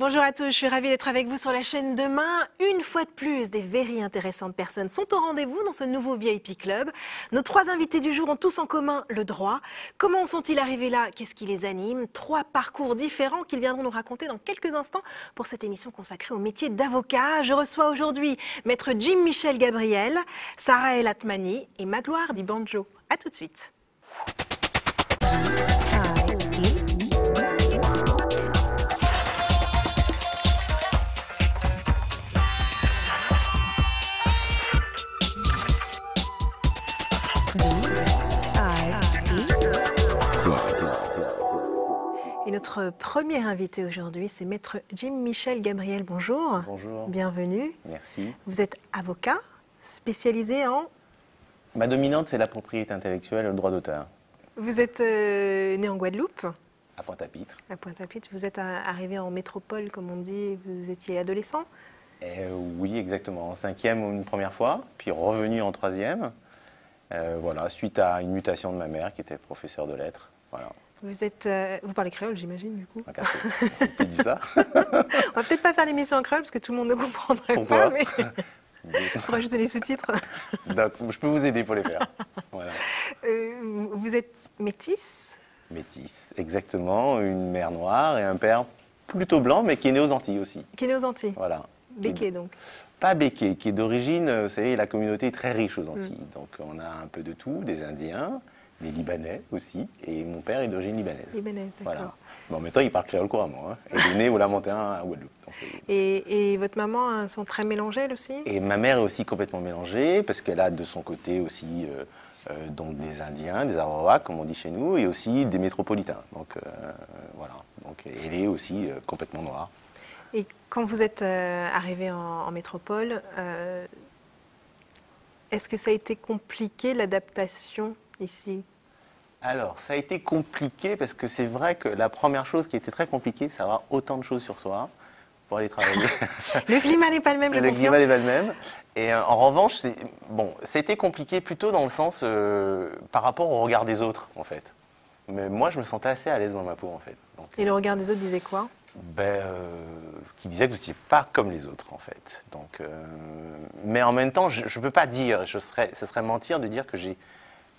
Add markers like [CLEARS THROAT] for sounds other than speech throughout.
Bonjour à tous, je suis ravie d'être avec vous sur la chaîne Demain. Une fois de plus, des very intéressantes personnes sont au rendez-vous dans ce nouveau VIP Club. Nos trois invités du jour ont tous en commun le droit. Comment sont-ils arrivés là? Qu'est-ce qui les anime? Trois parcours différents qu'ils viendront nous raconter dans quelques instants pour cette émission consacrée au métier d'avocat. Je reçois aujourd'hui Maître Jim Michel Gabriel, Sarah El Atmani et Magloire Di Banjo. A tout de suite. Et notre premier invité aujourd'hui, c'est Maître Jim Michel Gabriel. Bonjour. Bonjour. Bienvenue. Merci. Vous êtes avocat spécialisé en. Ma dominante, c'est la propriété intellectuelle et le droit d'auteur, Vous êtes euh, né en Guadeloupe, à Pointe-à-Pitre. à Pointe-à-Pitre. Vous êtes euh, arrivé en métropole, comme on dit. Vous étiez adolescent. Euh, oui, exactement. En cinquième une première fois, puis revenu en troisième. Euh, voilà, suite à une mutation de ma mère qui était professeure de lettres. Voilà. Vous êtes, euh, vous parlez créole, j'imagine, du coup. C'est- on dire ça. [LAUGHS] On va peut-être pas faire l'émission en créole parce que tout le monde ne comprendrait Pourquoi pas, mais [LAUGHS] faudra ajouter les sous-titres. Donc, je peux vous aider pour les faire. Voilà. Euh, vous êtes métisse. Métis, exactement. Une mère noire et un père plutôt blanc, mais qui est né aux Antilles aussi. Qui est né aux Antilles. Voilà. Béquet, donc. Pas béquet, qui est d'origine, euh, vous savez, la communauté est très riche aux Antilles. Mm. Donc on a un peu de tout, des Indiens, des Libanais aussi, et mon père est d'origine libanaise. Libanaise, d'accord. Voilà. Mais en même temps, il parle créole couramment. Hein. Et il est né au Lamentin à Guadeloupe. Euh, Et, et votre maman a un son très mélangé, elle aussi? Et ma mère est aussi complètement mélangée, parce qu'elle a de son côté aussi euh, euh, donc des Indiens, des Arawaks, comme on dit chez nous, et aussi des métropolitains. Donc euh, voilà. Donc elle est aussi complètement noire. Et quand vous êtes arrivé en, en métropole, est-ce que ça a été compliqué l'adaptation? Ici Alors, ça a été compliqué parce que c'est vrai que la première chose qui était très compliquée, c'est avoir autant de choses sur soi pour aller travailler. [LAUGHS] Le climat n'est pas le même, je le climat n'est pas le même. Et euh, en revanche, bon, c'était compliqué plutôt dans le sens euh, par rapport au regard des autres, en fait. Mais moi, je me sentais assez à l'aise dans ma peau, en fait. Donc, Et le regard des autres disait quoi? ben, euh, qui disait que vous n'étiez pas comme les autres, en fait. Donc, euh, mais en même temps, je ne peux pas dire, je serais, ce serait mentir de dire que j'ai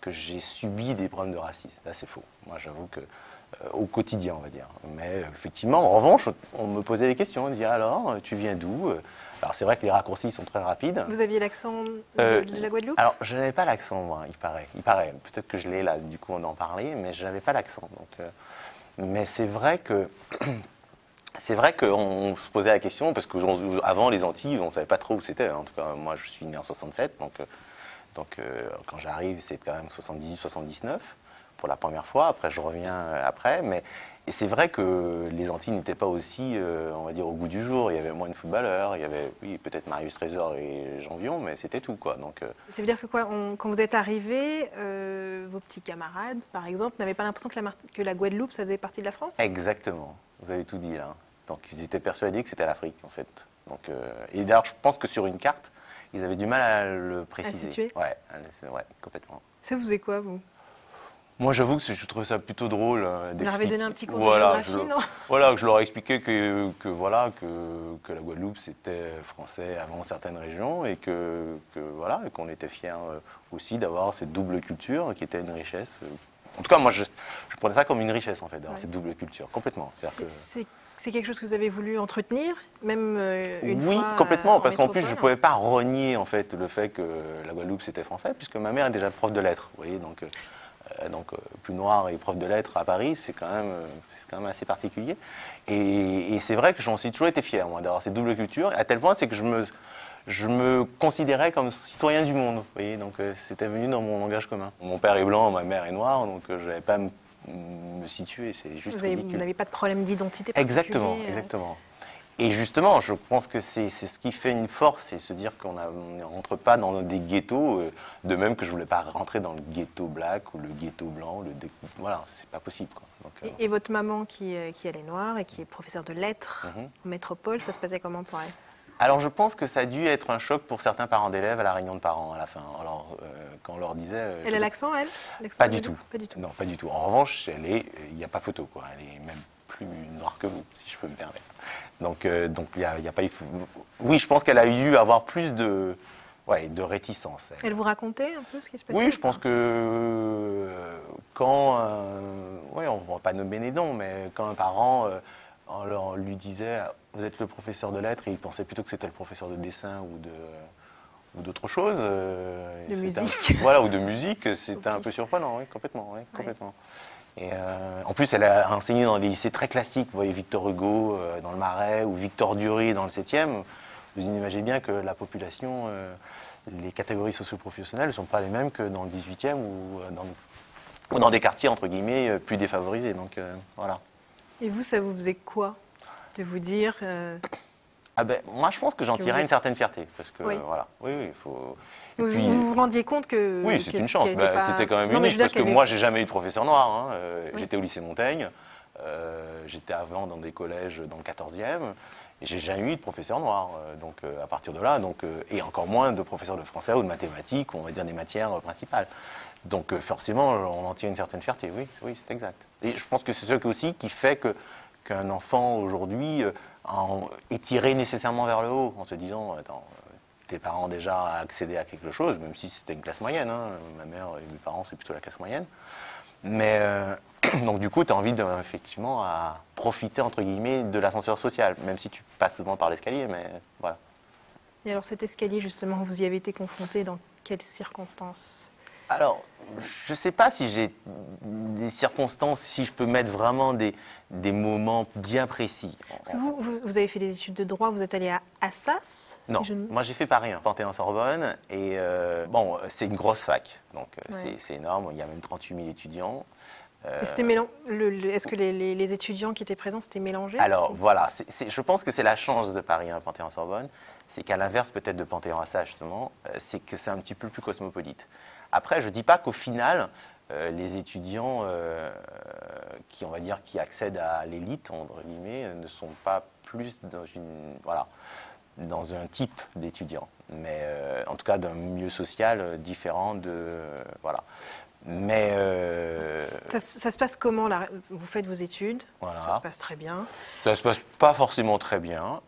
que j'ai subi des problèmes de racisme. Là, c'est faux. Moi, j'avoue que euh, au quotidien, on va dire. Mais euh, effectivement, en revanche, on me posait des questions. On me disait alors, tu viens d'où Alors, c'est vrai que les raccourcis sont très rapides. Vous aviez l'accent de, Euh, de la Guadeloupe? Alors, je n'avais pas l'accent, moi, il paraît. Il paraît. Peut-être que je l'ai là, du coup, on en parlait, mais je n'avais pas l'accent. Donc, euh, mais c'est vrai que. [CLEARS THROAT] C'est vrai qu'on se posait la question, parce qu'avant les Antilles, on ne savait pas trop où c'était. En tout cas, moi, je suis né en 67, donc, euh, donc euh, quand j'arrive, c'est quand même 78-79 pour la première fois. Après, je reviens euh, après. Mais, et c'est vrai que les Antilles n'étaient pas aussi, euh, on va dire, au goût du jour. Il y avait moins de footballeurs, il y avait, oui, peut-être Marius Trésor et Jean Vion, mais c'était tout, quoi. Donc, euh, Ça veut dire que quoi on- Quand vous êtes arrivé, euh, vos petits camarades, par exemple, n'avaient pas l'impression que la, que la Guadeloupe, ça faisait partie de la France? Exactement, vous avez tout dit là. Donc ils étaient persuadés que c'était l'Afrique en fait. Donc, et d'ailleurs, je pense que sur une carte, ils avaient du mal à le préciser. situer? Ouais, à ouais, complètement. Ça vous faisait quoi, vous? Moi, j'avoue que je trouve ça plutôt drôle. euh, Vous leur avez donné un petit cours de voilà, géographie, je- non? Voilà, que je leur ai expliqué que, que voilà, que, que la Guadeloupe c'était français avant certaines régions et que, que voilà, qu'on était fiers euh, aussi d'avoir cette double culture qui était une richesse. En tout cas, moi, je, je prenais ça comme une richesse en fait, d'avoir Ouais. cette double culture, complètement. C'est- C'est quelque chose que vous avez voulu entretenir, même euh, une oui, fois complètement, en parce qu'en plus, je ne pouvais pas renier en fait le fait que la Guadeloupe c'était français, puisque ma mère est déjà prof de lettres, vous voyez, donc, euh, donc euh, plus noir et prof de lettres à Paris, c'est quand même, c'est quand même assez particulier. Et, et c'est vrai que j'en suis toujours été fier, moi, d'avoir cette double culture, à tel point c'est que je me, je me considérais comme citoyen du monde, vous voyez, donc euh, c'était venu dans mon langage commun. Mon père est blanc, ma mère est noire, donc je n'avais pas à me, me situer, c'est juste Vous ridicule. n'avez pas de problème d'identité Exactement, euh. exactement. Et justement, je pense que c'est ce qui fait une force, c'est se dire qu'on ne rentre pas dans des ghettos, euh, de même que je ne voulais pas rentrer dans le ghetto black ou le ghetto blanc. Le Voilà, c'est pas possible. Quoi. Donc, euh, Et, et votre maman, qui, qui elle est noire et qui est professeure de lettres Mhm. en métropole, ça se passait comment pour elle? Alors je pense que ça a dû être un choc pour certains parents d'élèves à la réunion de parents à la fin. Alors, euh, quand on leur disait... euh, Elle a l'accent, elle? Pas du tout. Pas du tout. Non, pas du tout. En revanche, elle est, il n'y a pas photo, quoi. Elle est même plus noire que vous, si je peux me permettre. Donc, donc il n'y a, a, pas eu. Oui, je pense qu'elle a dû avoir plus de, ouais, de réticence. Elle vous racontait un peu ce qui se passait Oui, je pense que quand, oui, on ne va pas nommer les noms, mais quand un parent on, lui disait vous êtes le professeur de lettres et il pensait plutôt que c'était le professeur de dessin ou de ou d'autres choses. Euh, de musique. voilà, ou de musique, c'était un peu surprenant, oui, complètement. Oui, complètement. Et euh, en plus, elle a enseigné dans des lycées très classiques, vous voyez Victor Hugo euh, dans le Marais ou Victor Dury dans le 7e. Vous imaginez bien que la population, les catégories socioprofessionnelles ne sont pas les mêmes que dans le 18e ou dans, ou dans des quartiers, entre guillemets, plus défavorisés. Donc voilà. Et vous, ça vous faisait quoi? De vous dire euh, ah ben, Moi, je pense que j'en tirais une certaine fierté. Parce que, oui. voilà, oui, oui, il faut. vous vous rendiez compte que. Oui, c'est une chance. Bah, c'était quand même unique parce que moi, j'ai jamais eu de professeur noir. Hein. Euh, j'étais au lycée Montaigne. Euh, j'étais avant dans des collèges dans le 14e. Et j'ai jamais eu de professeur noir. donc, à partir de là, donc, et encore moins de professeur de français ou de mathématiques, on va dire des matières principales. Donc, forcément, on en tire une certaine fierté. Oui, oui, c'est exact. Et je pense que c'est ce aussi qui fait que qu'un enfant aujourd'hui euh, est tiré nécessairement vers le haut en se disant attends, tes parents déjà accédé à quelque chose, même si c'était une classe moyenne. Hein. Ma mère et mes parents, c'est plutôt la classe moyenne. Mais euh, [CLEARS THROAT] donc du coup, tu as envie effectivement à profiter entre guillemets de l'ascenseur social, même si tu passes souvent par l'escalier, mais voilà. Et alors cet escalier justement, vous y avez été confronté dans quelles circonstances? Alors, je ne sais pas si j'ai des circonstances, si je peux mettre vraiment des, des moments bien précis. Vous, vous, avez fait des études de droit, vous êtes allé à Assas Non, moi j'ai fait Paris, hein, Panthéon-Sorbonne, et euh, bon, c'est une grosse fac, donc euh, c'est énorme, il y a même 38 000 étudiants. Euh, est-ce que les, les, étudiants qui étaient présents, c'était mélangé Alors voilà, je pense que c'est la chance de Paris, hein, Panthéon-Sorbonne, c'est qu'à l'inverse peut-être de Panthéon-Assas justement, c'est que c'est un petit peu plus cosmopolite. Après, je ne dis pas qu'au final, euh, les étudiants euh, qui, on va dire, qui accèdent à l'élite, entre guillemets, ne sont pas plus dans une, voilà, dans un type d'étudiant, mais euh, en tout cas d'un milieu social différent de, voilà. Mais ça, se passe comment là? Vous faites vos études, voilà. ça se passe très bien. Ça se passe pas forcément très bien,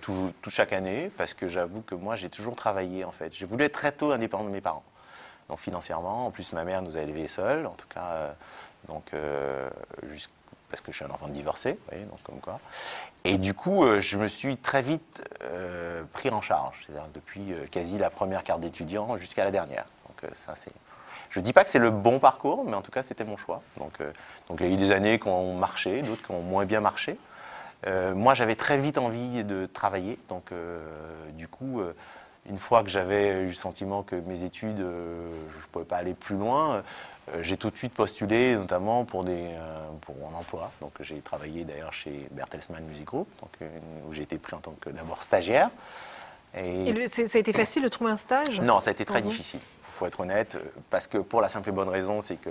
tout, tout, chaque année, parce que j'avoue que moi j'ai toujours travaillé en fait. J'ai voulu être très tôt indépendant de mes parents financièrement. En plus, ma mère nous a élevés seuls, en tout cas, euh, donc, euh, parce que je suis un enfant divorcé, donc comme quoi. Et du coup, euh, je me suis très vite pris en charge, c'est-à-dire depuis quasi la première carte d'étudiant jusqu'à la dernière. Donc ça, c'est. Je ne dis pas que c'est le bon parcours, mais en tout cas, c'était mon choix. Donc, donc il y a eu des années qui ont marché, d'autres qui ont moins bien marché. moi, j'avais très vite envie de travailler, donc du coup, une fois que j'avais eu le sentiment que mes études, euh, je ne pouvais pas aller plus loin, euh, j'ai tout de suite postulé, notamment pour, des, euh, pour un emploi. Donc j'ai travaillé d'ailleurs chez Bertelsmann Music Group, donc, où j'ai été pris en tant que d'abord stagiaire. Et, ça a été facile de trouver un stage? Non, ça a été très difficile, il faut être honnête, parce que pour la simple et bonne raison, c'est que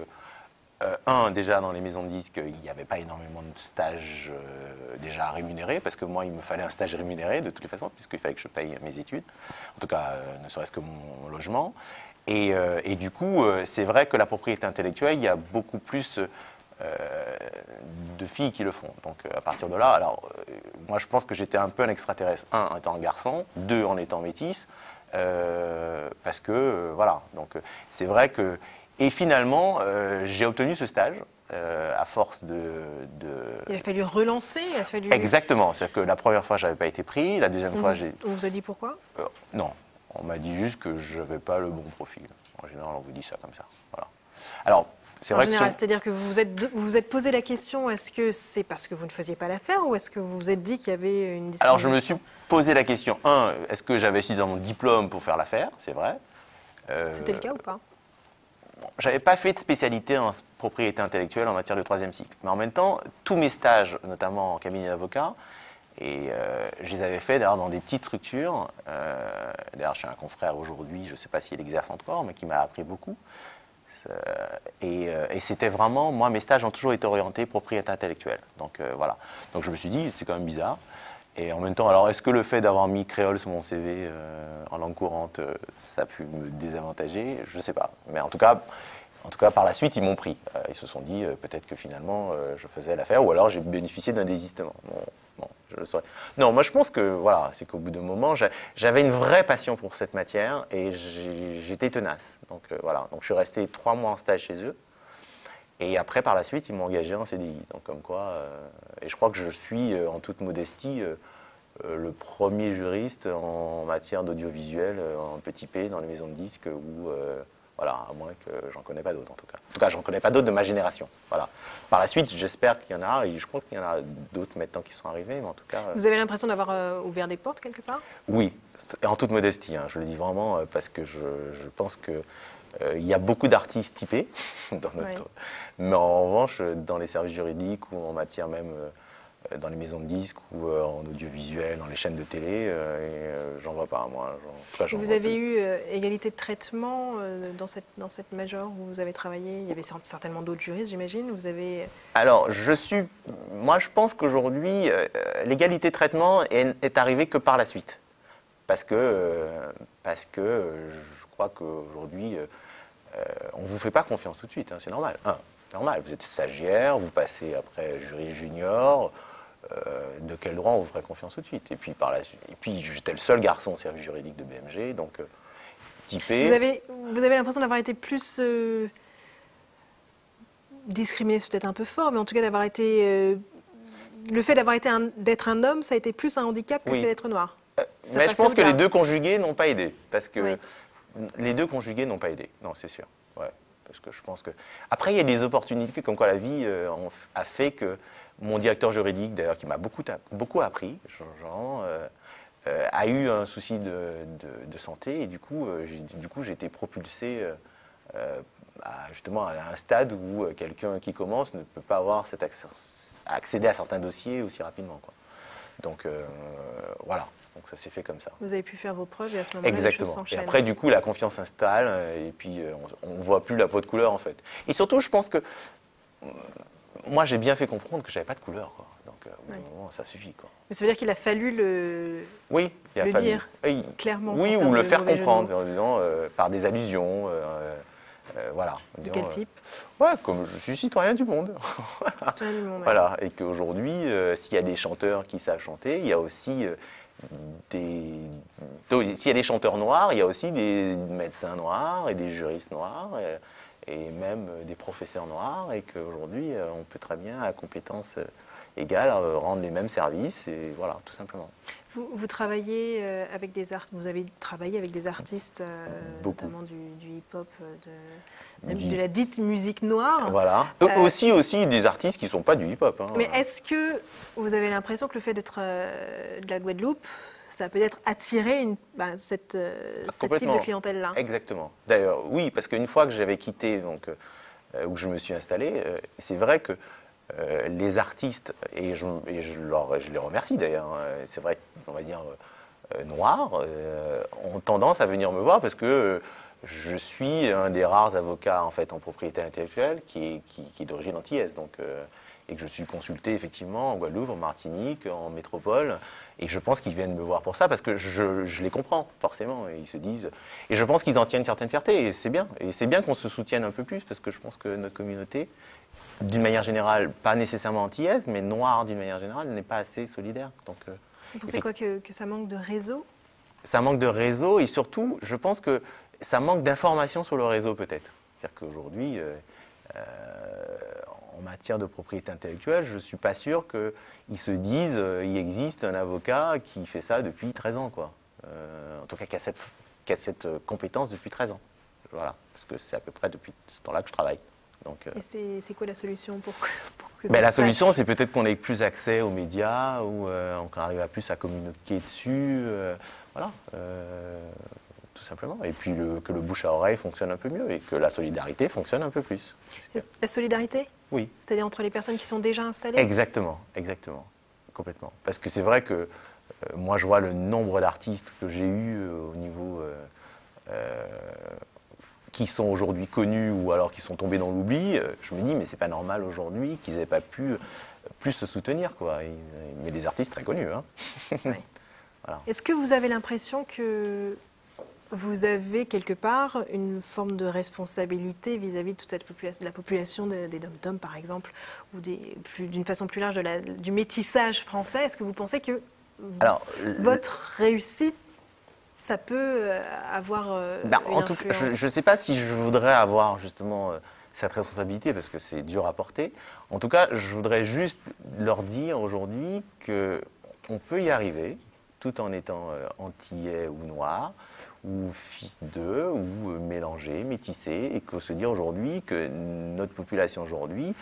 euh, un, déjà dans les maisons de disques, il n'y avait pas énormément de stages euh, déjà rémunérés, parce que moi, il me fallait un stage rémunéré de toutes les façons, puisqu'il fallait que je paye mes études, en tout cas, euh, ne serait-ce que mon logement. Et, et du coup, c'est vrai que la propriété intellectuelle, il y a beaucoup plus de filles qui le font. Donc à partir de là, alors moi je pense que j'étais un peu un extraterrestre, un en étant garçon, deux en étant métisse, parce que voilà. Donc c'est vrai que et finalement, euh, j'ai obtenu ce stage. Euh, à force de, Il a fallu relancer il a fallu... Exactement. C'est-à-dire que la première fois, je n'avais pas été pris. La deuxième fois, j'ai. On vous a dit pourquoi? Euh, Non. On m'a dit juste que je n'avais pas le bon profil. En général, on vous dit ça comme ça. Voilà. Alors, c'est vrai général, c'est-à-dire que vous vous êtes, vous, êtes posé la question est-ce que c'est parce que vous ne faisiez pas l'affaire ou est-ce que vous vous êtes dit qu'il y avait une Alors, je me suis posé la question un, est-ce que j'avais suffisamment de diplôme pour faire l'affaire? C'est vrai. C'était le cas ou pas? J'avais pas fait de spécialité en propriété intellectuelle en matière de troisième cycle. Mais en même temps, tous mes stages, notamment en cabinet d'avocat, et euh, je les avais faits d'ailleurs dans des petites structures. Euh, d'ailleurs, j'ai un confrère aujourd'hui, je ne sais pas s'il exerce encore, mais qui m'a appris beaucoup. Euh, et, et c'était vraiment, moi, mes stages ont toujours été orientés propriété intellectuelle. Donc voilà. Donc je me suis dit, c'est quand même bizarre. Et en même temps, alors est-ce que le fait d'avoir mis créole sur mon CV euh, en langue courante, euh, ça a pu me désavantager? Je ne sais pas. Mais en tout cas, En tout cas, par la suite, ils m'ont pris. ils se sont dit peut-être que finalement je faisais l'affaire, ou alors j'ai bénéficié d'un désistement. Bon, je le saurais. Non, moi je pense que voilà, c'est qu'au bout d'un moment, j'avais une vraie passion pour cette matière et j'étais tenace. Donc voilà, donc je suis resté trois mois en stage chez eux. Et après, par la suite, ils m'ont engagé en CDI. Donc, comme quoi, et je crois que je suis, en toute modestie, euh, le premier juriste en matière d'audiovisuel euh, en petit P dans les maisons de disques ou euh, voilà, à moins que j'en connais pas d'autres en tout cas. En tout cas, j'en connais pas d'autres de ma génération. Voilà. Par la suite, j'espère qu'il y en a, et je crois qu'il y en a d'autres maintenant qui sont arrivés, mais en tout cas. Vous avez l'impression d'avoir ouvert des portes quelque part? Oui, en toute modestie. Hein, je le dis vraiment parce que je, pense que il y a beaucoup d'artistes typés [LAUGHS] dans notre, mais en revanche, dans les services juridiques ou en matière même euh, dans les maisons de disques ou euh, en audiovisuel, dans les chaînes de télé, euh, j'en vois pas, moi. vous avez eu égalité de traitement dans, cette, dans cette major où vous avez travaillé? Il y avait certainement d'autres juristes, j'imagine vous avez... Alors, je suis... Moi, je pense qu'aujourd'hui, l'égalité de traitement est, est, arrivée que par la suite. Parce que, parce que je crois qu'aujourd'hui, on ne vous fait pas confiance tout de suite, hein, c'est normal. Un, normal, vous êtes stagiaire, vous passez après jury junior, euh, de quel droit on vous ferait confiance tout de suite? Et puis, par la, et puis j'étais le seul garçon au service juridique de BMG, donc euh, typé. Vous avez, vous avez l'impression d'avoir été plus euh, discriminé, c'est peut-être un peu fort, mais en tout cas d'avoir été. le fait d'avoir été d'être un homme, ça a été plus un handicap que le fait d'être noir. mais je pense que les deux conjugués n'ont pas aidé, parce que les deux conjugués n'ont pas aidé. Non, c'est sûr. Ouais. Parce que je pense que. Après, il y a des opportunités comme quoi la vie a fait que mon directeur juridique, d'ailleurs, qui m'a beaucoup, beaucoup appris, Jean, euh, euh, a eu un souci de, santé et du coup, euh, j'ai été propulsé à, justement à un stade où quelqu'un qui commence ne peut pas avoir cet accès, accéder à certains dossiers aussi rapidement. Donc voilà. Donc ça s'est fait comme ça. Vous avez pu faire vos preuves et à ce moment-là, Exactement. Et après, du coup, la confiance s'installe et puis on ne voit plus la voix de couleur en fait. Et surtout, je pense que moi, j'ai bien fait comprendre que j'avais pas de couleur. Donc, euh, ça suffit. Quoi. Mais ça veut dire qu'il a fallu le, oui, il a le fallu. dire clairement. Oui, ou le faire comprendre en disant euh, par des allusions. Euh, voilà. De quel type? Ouais, comme je suis citoyen du monde. citoyen du monde. [LAUGHS] Voilà, et qu'aujourd'hui, s'il y a des chanteurs qui savent chanter, il y a aussi S'il y a des chanteurs noirs, il y a aussi des médecins noirs et des juristes noirs et même euh, des professeurs noirs, et qu'aujourd'hui, euh, on peut très bien, à compétences euh, égales, rendre les mêmes services, et voilà, tout simplement. Vous, travaillez avec des art, vous avez travaillé avec des artistes, notamment du, hip-hop, de, de, la dite musique noire. Voilà. aussi, aussi des artistes qui ne sont pas du hip-hop. Hein. Mais est-ce que vous avez l'impression que le fait d'être de la Guadeloupe, ça a peut-être attiré une, bah, cette, euh, ce type de clientèle-là? Exactement. D'ailleurs, oui, parce qu'une fois que j'avais quitté, donc, euh, où je me suis installé, euh, c'est vrai que les artistes, et je, les remercie d'ailleurs, hein, c'est vrai, on va dire, noirs, ont tendance à venir me voir parce que je suis un des rares avocats en fait en propriété intellectuelle qui est, qui, qui est d'origine antillaise. Donc, et que je suis consulté effectivement en Guadeloupe, en Martinique, en métropole. Et je pense qu'ils viennent me voir pour ça parce que je, les comprends forcément. Et ils se disent. Et je pense qu'ils en tiennent une certaine fierté. Et c'est bien. Et c'est bien qu'on se soutienne un peu plus parce que je pense que notre communauté, d'une manière générale, pas nécessairement antillaise, mais noire d'une manière générale, n'est pas assez solidaire. Donc, euh, Vous pensez quoi que, ça manque de réseau? Ça manque de réseau et surtout, je pense que ça manque d'informations sur le réseau peut-être. C'est-à-dire qu'aujourd'hui, euh, euh, en matière de propriété intellectuelle, je ne suis pas sûr qu'ils se disent euh, il existe un avocat qui fait ça depuis 13 ans. Quoi. En tout cas, qui a, cette, qui a cette compétence depuis 13 ans. Voilà, parce que c'est à peu près depuis ce temps-là que je travaille. Donc, Et c'est quoi la solution pour, que [LAUGHS] ben, La solution, c'est peut-être qu'on ait plus accès aux médias, ou qu'on arrive à plus à communiquer dessus. voilà tout simplement. Et puis que le bouche à oreille fonctionne un peu mieux et que la solidarité fonctionne un peu plus. La solidarité? Oui. C'est-à-dire entre les personnes qui sont déjà installées? Exactement, exactement, complètement. Parce que c'est vrai que euh, moi je vois le nombre d'artistes que j'ai eu euh, au niveau. Euh, qui sont aujourd'hui connus ou alors qui sont tombés dans l'oubli, je me dis mais c'est pas normal aujourd'hui qu'ils n'aient pas pu plus se soutenir quoi. Mais des artistes très connus. Hein. [LAUGHS] Est-ce que vous avez l'impression que vous avez quelque part une forme de responsabilité vis-à-vis de toute cette population, de la population des dom par exemple, ou d'une façon plus large de la, du métissage français? Est-ce que vous pensez que Alors, votre réussite ça peut euh, avoir euh, ben, en tout cas, je ne sais pas si je voudrais avoir justement euh, cette responsabilité parce que c'est dur à porter. En tout cas, je voudrais juste leur dire aujourd'hui que on peut y arriver tout en étant antillais ou noir ou fils d'eux, ou mélangé, métissé, et que se dire aujourd'hui que notre population aujourd'hui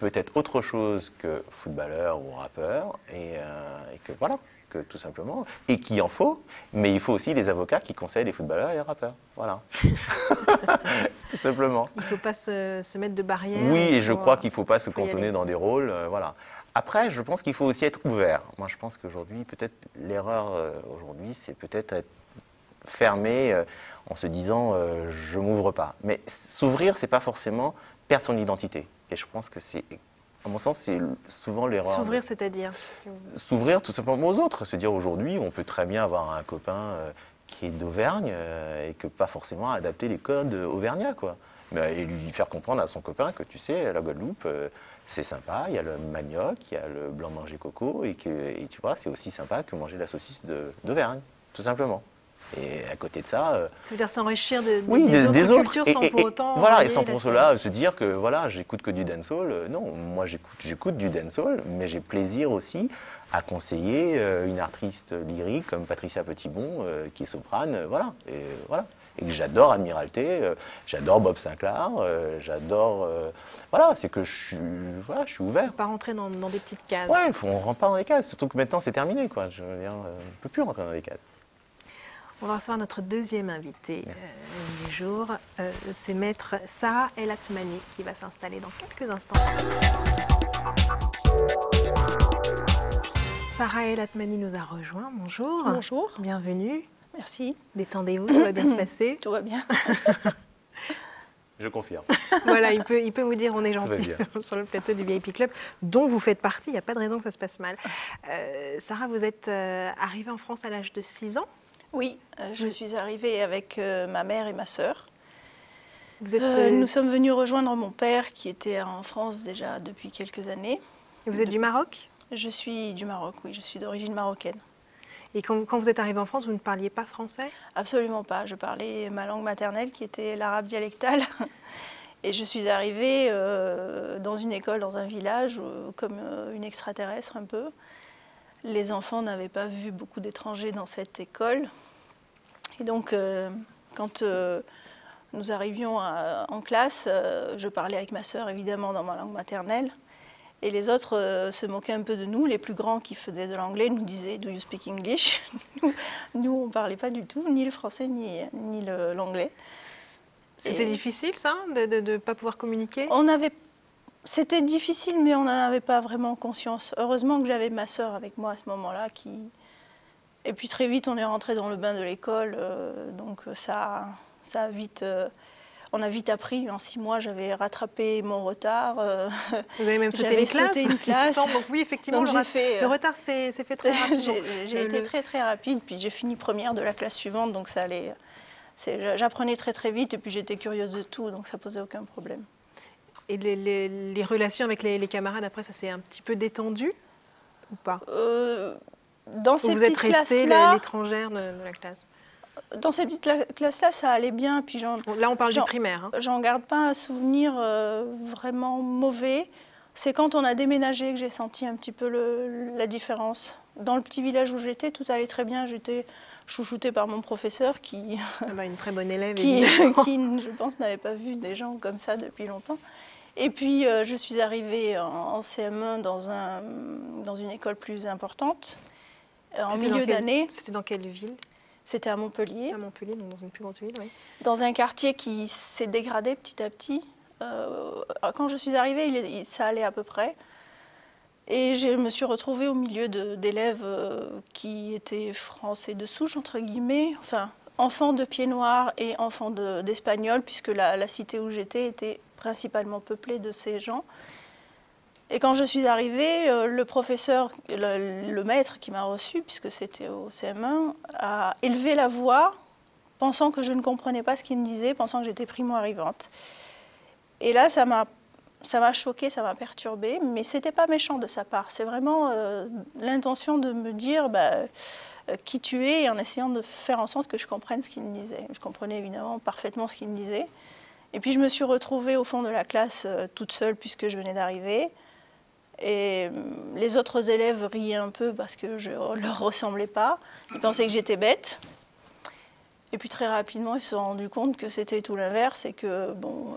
peut être autre chose que footballeur ou rappeur, et que voilà tout simplement, et qu'il en faut, mais il faut aussi les avocats qui conseillent les footballeurs et les rappeurs. Voilà. [LAUGHS] tout simplement. Il ne faut pas se, mettre de barrières. Oui, et je crois qu'il ne faut pas se cantonner dans des rôles. Euh, voilà. Après, je pense qu'il faut aussi être ouvert. Moi, je pense qu'aujourd'hui, peut-être l'erreur euh, aujourd'hui, c'est peut-être être fermé euh, en se disant je m'ouvre pas. Mais s'ouvrir, c'est pas forcément perdre son identité. Et je pense que c'est à mon sens, c'est souvent l'erreur. S'ouvrir, c'est-à-dire S'ouvrir tout simplement aux autres. Se dire aujourd'hui, on peut très bien avoir un copain euh, qui est d'Auvergne euh, et que pas forcément adapter les codes auvergnats, quoi. Mais, et lui faire comprendre à son copain que tu sais, la Guadeloupe, euh, c'est sympa, il y a le manioc, il y a le blanc manger coco, et que et tu vois, c'est aussi sympa que manger la saucisse d'Auvergne, tout simplement. Et à côté de ça. Euh, ça veut dire s'enrichir de, des, autres cultures sans pour autant. Voilà, et sans pour cela se dire que voilà, j'écoute que du dancehall. Euh, non, moi j'écoute du dancehall, mais j'ai plaisir aussi à conseiller euh, une artiste lyrique comme Patricia Petitbon, qui est soprane, voilà. Et voilà. Et que j'adore Admiralté, j'adore Bob Sinclair, j'adore. voilà, c'est que je suis, voilà, je suis ouvert. Pas rentrer dans, des petites cases. Ouais, on ne rentre pas dans les cases, surtout que maintenant c'est terminé, quoi. Je veux dire, on ne peut plus rentrer dans les cases. On va recevoir notre deuxième invité euh, du jour. Euh, c'est maître Sarah El Atmani qui va s'installer dans quelques instants. Sarah El Atmani nous a rejoint. Bonjour. Bonjour. Bienvenue. Merci. Détendez-vous, tout va bien se [COUGHS] passer. Tout va bien. [LAUGHS] Je confirme. voilà, il peut, il peut vous dire on est gentil [LAUGHS] sur le plateau du VIP Club, dont vous faites partie. Il n'y a pas de raison que ça se passe mal. Euh, Sarah, vous êtes arrivée en France à l'âge de 6 ans oui, euh, je suis arrivée avec euh, ma mère et ma sœur. Euh, nous sommes venus rejoindre mon père qui était en France déjà depuis quelques années. Et vous êtes du Maroc? Je suis du Maroc, oui, je suis d'origine marocaine. Et quand, vous êtes arrivée en France, vous ne parliez pas français? Absolument pas. Je parlais ma langue maternelle qui était l'arabe dialectal. [LAUGHS] Et je suis arrivée dans une école, dans un village, comme une extraterrestre un peu. Les enfants n'avaient pas vu beaucoup d'étrangers dans cette école. Et donc, euh, quand euh, nous arrivions en classe, euh, je parlais avec ma sœur, évidemment, dans ma langue maternelle. Et les autres se moquaient un peu de nous. Les plus grands qui faisaient de l'anglais nous disaient Do you speak English? [LAUGHS] Nous, on ne parlait pas du tout, ni le français, ni, ni l'anglais. C'était difficile, ça, de ne pas pouvoir communiquer? On c'était difficile, mais on n'en avait pas vraiment conscience. Heureusement que j'avais ma sœur avec moi à ce moment-là. Qui... Et puis très vite, on est rentré dans le bain de l'école. Euh, donc ça, ça a vite, euh, on a vite appris. En six mois, j'avais rattrapé mon retard. Euh, Vous avez même [LAUGHS] sauté une classe, une [LAUGHS] classe. donc oui, effectivement, le, fait, le, retard s'est fait très rapide. [LAUGHS] j'ai été très très rapide. Puis j'ai fini première de la classe suivante. Donc ça allait. J'apprenais très très vite. Et puis j'étais curieuse de tout. Donc ça posait aucun problème. Et les, relations avec les, camarades, après, ça s'est un petit peu détendu ou pas? Euh, Dans ces vous êtes restée l'étrangère de, la classe? Dans ces petites classes-là, ça allait bien. Puis Là, on parle du primaire. Hein. J'en garde pas un souvenir euh, vraiment mauvais. C'est quand on a déménagé que j'ai senti un petit peu la différence. Dans le petit village où j'étais, tout allait très bien. J'étais chouchoutée par mon professeur qui... Ah bah, une très bonne élève, [LAUGHS] qui, qui, je pense, n'avait pas vu des gens comme ça depuis longtemps. Et puis, euh, je suis arrivée en, CM1 dans, un, dans une école plus importante, euh, en milieu d'année. C'était dans quelle ville? C'était à Montpellier. À Montpellier, donc dans une plus grande ville, oui. Dans un quartier qui s'est dégradé petit à petit. Euh, quand je suis arrivée, ça allait à peu près. Et je me suis retrouvée au milieu d'élèves qui étaient français de souche, entre guillemets, enfin, enfants de pieds noirs et enfants d'espagnol, puisque la, la, cité où j'étais était principalement peuplée de ces gens. Et quand je suis arrivée, euh, le professeur, le, maître qui m'a reçu, puisque c'était au CM1, a élevé la voix pensant que je ne comprenais pas ce qu'il me disait, pensant que j'étais primo-arrivante. Et là, ça m'a ça m'a choqué, ça m'a perturbé, mais c'était pas méchant de sa part. C'est vraiment euh, l'intention de me dire bah, euh, qui tu es en essayant de faire en sorte que je comprenne ce qu'il me disait. Je comprenais évidemment parfaitement ce qu'il me disait. Et puis je me suis retrouvée au fond de la classe euh, toute seule puisque je venais d'arriver. Et les autres élèves riaient un peu parce que je ne [LAUGHS] leur ressemblais pas. Ils pensaient que j'étais bête. Et puis très rapidement, ils se sont rendus compte que c'était tout l'inverse et que bon,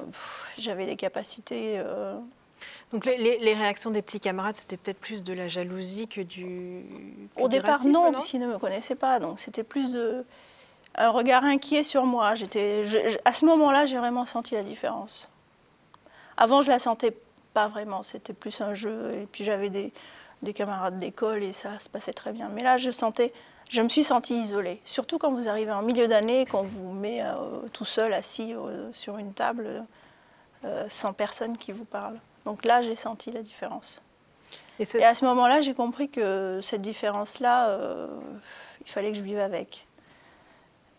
j'avais des capacités. Euh, Donc les, réactions des petits camarades, c'était peut-être plus de la jalousie que du. Au départ, non, puisqu'ils ne me connaissaient pas. Donc c'était plus de un regard inquiet sur moi. J'étais, à ce moment-là, j'ai vraiment senti la différence. Avant, je la sentais pas vraiment. C'était plus un jeu. Et puis j'avais des, des camarades d'école et ça se passait très bien. Mais là, je sentais je me suis sentie isolée. Surtout quand vous arrivez en milieu d'année, qu'on vous met euh, tout seul assis euh, sur une table, euh, sans personne qui vous parle. Donc là, j'ai senti la différence. Et, à ce moment-là, j'ai compris que cette différence-là, il fallait que je vive avec.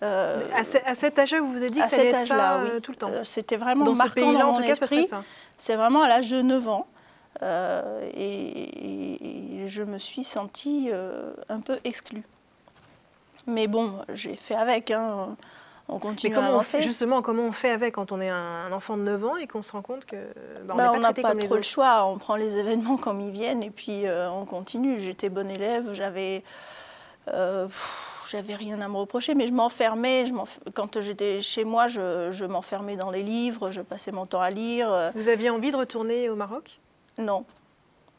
À, cet âge-là, vous vous êtes dit que ça allait être ça tout le temps C'était vraiment dans ce pays-là, en tout cas, ça serait ça. C'est vraiment à l'âge de 9 ans. et, je me suis sentie un peu exclue. Mais bon, j'ai fait avec. Hein. On continue comment à avancer. justement, comment on fait avec quand on est un enfant de 9 ans et qu'on se rend compte que bah, on n'a pas, trop le choix. On prend les événements comme ils viennent et puis euh, on continue. J'étais bonne élève, j'avais euh, j'avais rien à me reprocher, mais je m'enfermais. quand j'étais chez moi, je, je m'enfermais dans les livres, je passais mon temps à lire. Vous aviez envie de retourner au Maroc? Non.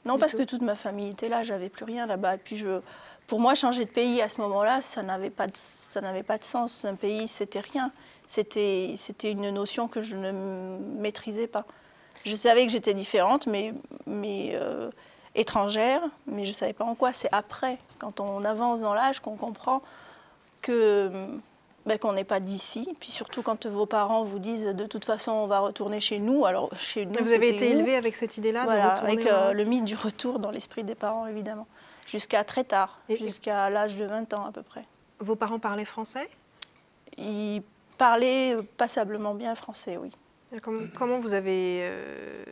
Non, parce que toute ma famille était là, j'avais plus rien là-bas. Et puis je, pour moi, changer de pays à ce moment-là, ça n'avait pas de, ça pas de sens. Un pays, c'était rien. C'était, c'était une notion que je ne maîtrisais pas. Je savais que j'étais différente, mais, mais euh, étrangère, mais je ne savais pas en quoi. C'est après, quand on avance dans l'âge, qu'on comprend que ben, qu'on n'est pas d'ici. Puis surtout quand vos parents vous disent de toute façon on va retourner chez nous. Alors chez nous. Vous avez été élevé avec cette idée-là voilà, avec euh, le mythe du retour dans l'esprit des parents évidemment jusqu'à très tard, jusqu'à l'âge de 20 ans à peu près. Vos parents parlaient français? Ils parlaient passablement bien français, oui. Comment, vous avez euh,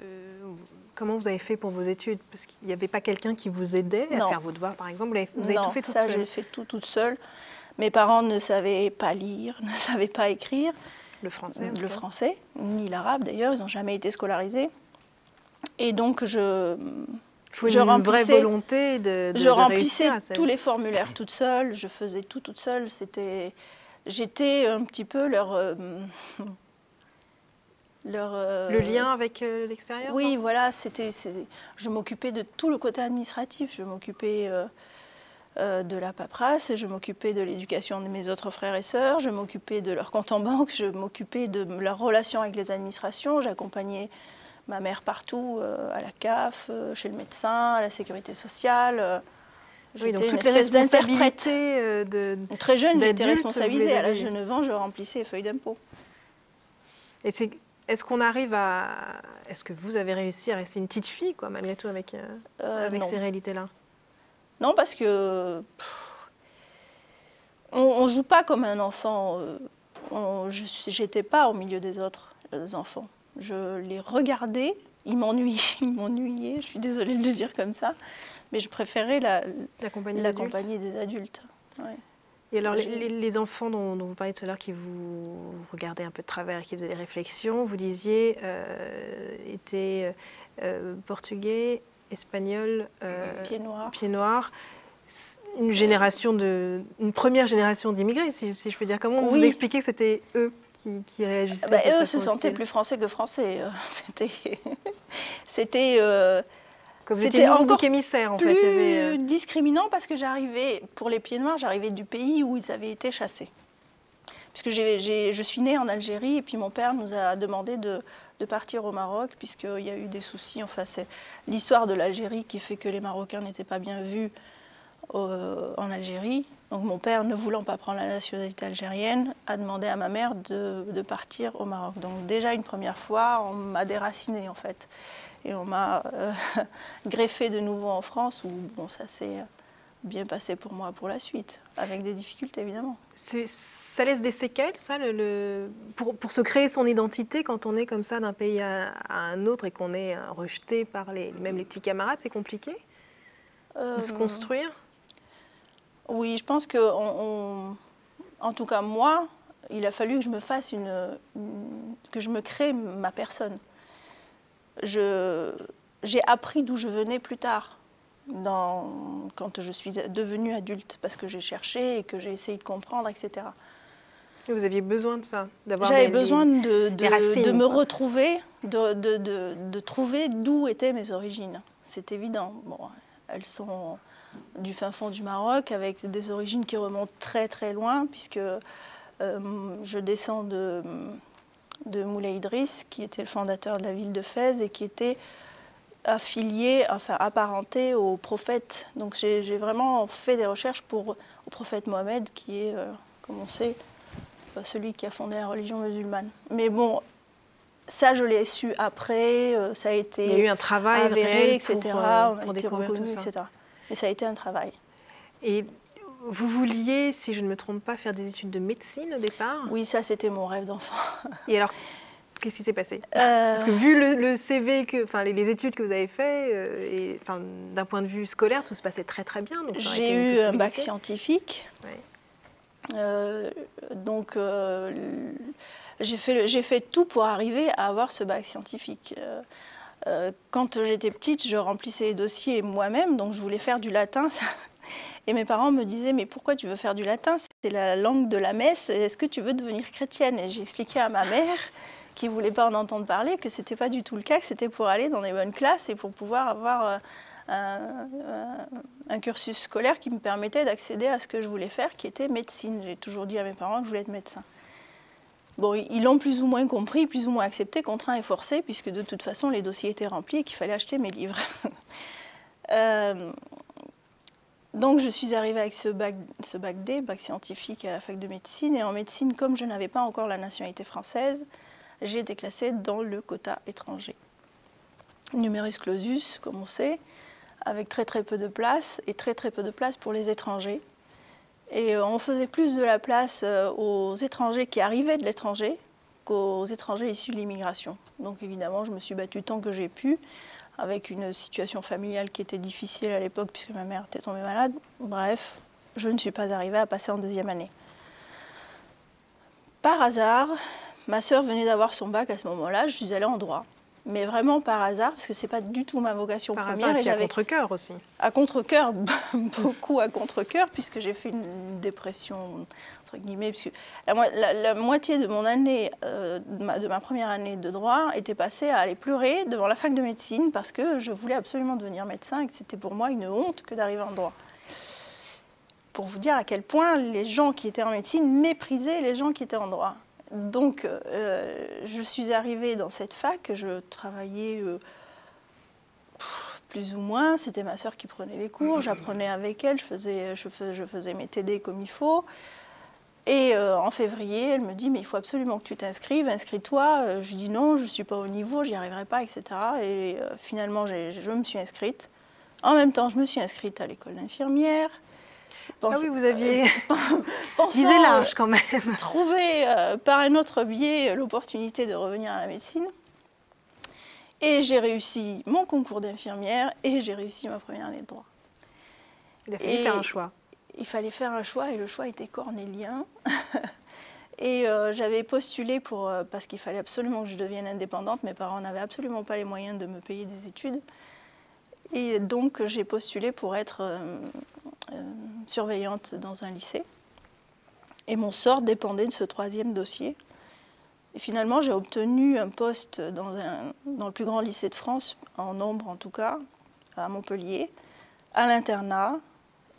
comment vous avez fait pour vos études? Parce qu'il n'y avait pas quelqu'un qui vous aidait à faire vos devoirs, par exemple. Vous avez, tout fait toute ça, j'ai fait tout toute seule. Mes parents ne savaient pas lire, [LAUGHS] ne savaient pas écrire. Le français. Le français, ni l'arabe d'ailleurs. Ils n'ont jamais été scolarisés. Et donc je faut je une vraie volonté de, de Je remplissais tous les formulaires toute seule, je faisais tout toute seule. C'était, j'étais un petit peu leur, euh, leur euh, le lien avec euh, l'extérieur. Oui, voilà, c'était, je m'occupais de tout le côté administratif. Je m'occupais de la paperasse, je m'occupais de l'éducation de mes autres frères et sœurs, je m'occupais de leur compte en banque, je m'occupais de leur relation avec les administrations, j'accompagnais ma mère partout, euh, à la CAF, euh, chez le médecin, à la sécurité sociale. Euh, oui, donc toutes les responsabilités de Très jeune, j'étais responsabilisée. À l'âge de 9 ans, je remplissais les feuilles d'impôt. Et c'est est-ce qu'on arrive à. Est-ce que vous avez réussi à rester une petite fille, quoi, malgré tout, avec, avec ces réalités-là? Non, parce que. on ne joue pas comme un enfant. Je n'étais pas au milieu des autres enfants je les regardais, ils m'ennuyaient, [LAUGHS] ils m'ennuyaient, je suis désolée de le dire comme ça, mais je préférais la, la, compagnie, des adultes. Et alors, les, enfants dont, vous parliez tout à l'heure, qui vous regardaient un peu de travers, qui faisaient des réflexions, vous disiez, euh, étaient euh, portugais, espagnols, euh, pieds noirs. Pied noir une génération de, une première génération d'immigrés, si, je peux dire. Comment vous expliquez que c'était eux qui, réagissaient bah, Eux se sentaient plus français que français. [LAUGHS] C'était, c'était. Euh, vous étiez encore émissaire en plus fait. Euh, discriminant parce que j'arrivais, pour les pieds noirs, j'arrivais du pays où ils avaient été chassés. Puisque je suis née en Algérie et puis mon père nous a demandé de, de partir au Maroc puisqu'il y a eu des soucis. Enfin, c'est l'histoire de l'Algérie qui fait que les Marocains n'étaient pas bien vus en Algérie. Donc mon père, ne voulant pas prendre la nationalité algérienne, a demandé à ma mère de, partir au Maroc. Donc déjà une première fois, on m'a déracinée en fait. Et on m'a euh, [LAUGHS] greffé de nouveau en France où bon, ça s'est bien passé pour moi pour la suite, avec des difficultés évidemment. Ça laisse des séquelles, ça, le, pour, pour, se créer son identité quand on est comme ça d'un pays à, un autre et qu'on est rejeté par les, même les petits camarades, c'est compliqué de se construire? Oui, je pense que, on, en tout cas moi, il a fallu que je me fasse une, que je me crée ma personne. J'ai appris d'où je venais plus tard, dans, quand je suis devenue adulte, parce que j'ai cherché et que j'ai essayé de comprendre, etc. Et vous aviez besoin de ça, d'avoir J'avais besoin de, de, de me retrouver, de, de trouver d'où étaient mes origines. C'est évident. Bon, elles sont du fin fond du Maroc, avec des origines qui remontent très très loin, puisque euh, je descends de, de Moulay Idriss, qui était le fondateur de la ville de Fès et qui était affilié, enfin apparenté au prophète. Donc j'ai vraiment fait des recherches pour au prophète Mohamed, qui est, euh, comme on sait, euh, celui qui a fondé la religion musulmane. Mais bon, ça je l'ai su après, ça a été Il y a eu un travail avéré, etc. on a été reconnu, etc. Mais ça a été un travail. Et vous vouliez, si je ne me trompe pas, faire des études de médecine au départ? Oui, ça c'était mon rêve d'enfant. Et alors, qu'est-ce qui s'est passé? Euh, Parce que vu le, CV, que, enfin les, études que vous avez faites, euh, et enfin d'un point de vue scolaire, tout se passait très très bien. J'ai eu un bac scientifique. Euh, donc j'ai fait, fait tout pour arriver à avoir ce bac scientifique. quand j'étais petite, je remplissais les dossiers moi-même, donc je voulais faire du latin. [LAUGHS] Ça, et mes parents me disaient, mais pourquoi tu veux faire du latin? C'est la langue de la messe, est-ce que tu veux devenir chrétienne? Et j'ai expliqué à ma mère, qui ne voulait pas en entendre parler, que ce n'était pas du tout le cas, que c'était pour aller dans des bonnes classes et pour pouvoir avoir euh, un, cursus scolaire qui me permettait d'accéder à ce que je voulais faire, qui était médecine. J'ai toujours dit à mes parents que je voulais être médecin. Bon, ils l'ont plus ou moins compris, plus ou moins accepté, contraint et forcé, puisque de toute façon les dossiers étaient remplis et qu'il fallait acheter mes livres. [LAUGHS] euh, donc je suis arrivée avec ce bac, ce bac D, bac scientifique à la fac de médecine. Et en médecine, comme je n'avais pas encore la nationalité française, j'ai été classée dans le quota étranger. Numerus clausus, comme on sait, avec très très peu de place et très très peu de place pour les étrangers. Et euh, on faisait plus de la place euh, aux étrangers qui arrivaient de l'étranger qu'aux étrangers issus de l'immigration. Donc évidemment, je me suis battue tant que j'ai pu avec une situation familiale qui était difficile à l'époque puisque ma mère était tombée malade. Bref, je ne suis pas arrivée à passer en deuxième année. Par hasard, ma sœur venait d'avoir son bac à ce moment-là, je suis allée en droit mais vraiment par hasard, parce que c'est pas du tout ma vocation par première. Hasard, et à contre-cœur aussi. À contre-cœur, [LAUGHS] beaucoup à contre-cœur, puisque j'ai fait une dépression, entre guillemets, puisque la, moitié de mon année, euh, de, ma, de, ma, première année de droit, était passée à aller pleurer devant la fac de médecine, parce que je voulais absolument devenir médecin, et que c'était pour moi une honte que d'arriver en droit. Pour vous dire à quel point les gens qui étaient en médecine méprisaient les gens qui étaient en droit. Donc, euh, je suis arrivée dans cette fac, je travaillais euh, plus ou moins, c'était ma sœur qui prenait les cours, j'apprenais avec elle, je faisais, mes TD comme il faut. Et euh, en février, elle me dit, mais il faut absolument que tu t'inscrives, inscris-toi. je dis non, je ne suis pas au niveau, j'y arriverai pas, etc. Et finalement, je me suis inscrite. En même temps, je me suis inscrite à l'école d'infirmière ah oui, vous aviez [LAUGHS] visé large quand même. Trouvé euh, par un autre biais l'opportunité de revenir à la médecine. Et j'ai réussi mon concours d'infirmière et j'ai réussi ma première année de droit. Il a fallu faire un choix. Il fallait faire un choix et le choix était cornélien. [LAUGHS] et euh, j'avais postulé pour, euh, parce qu'il fallait absolument que je devienne indépendante. Mes parents n'avaient absolument pas les moyens de me payer des études. Et donc j'ai postulé pour être euh, surveillante dans un lycée. Et mon sort dépendait de ce troisième dossier. Et finalement, j'ai obtenu un poste dans, un, dans, le plus grand lycée de France, en nombre en tout cas, à Montpellier, à l'internat.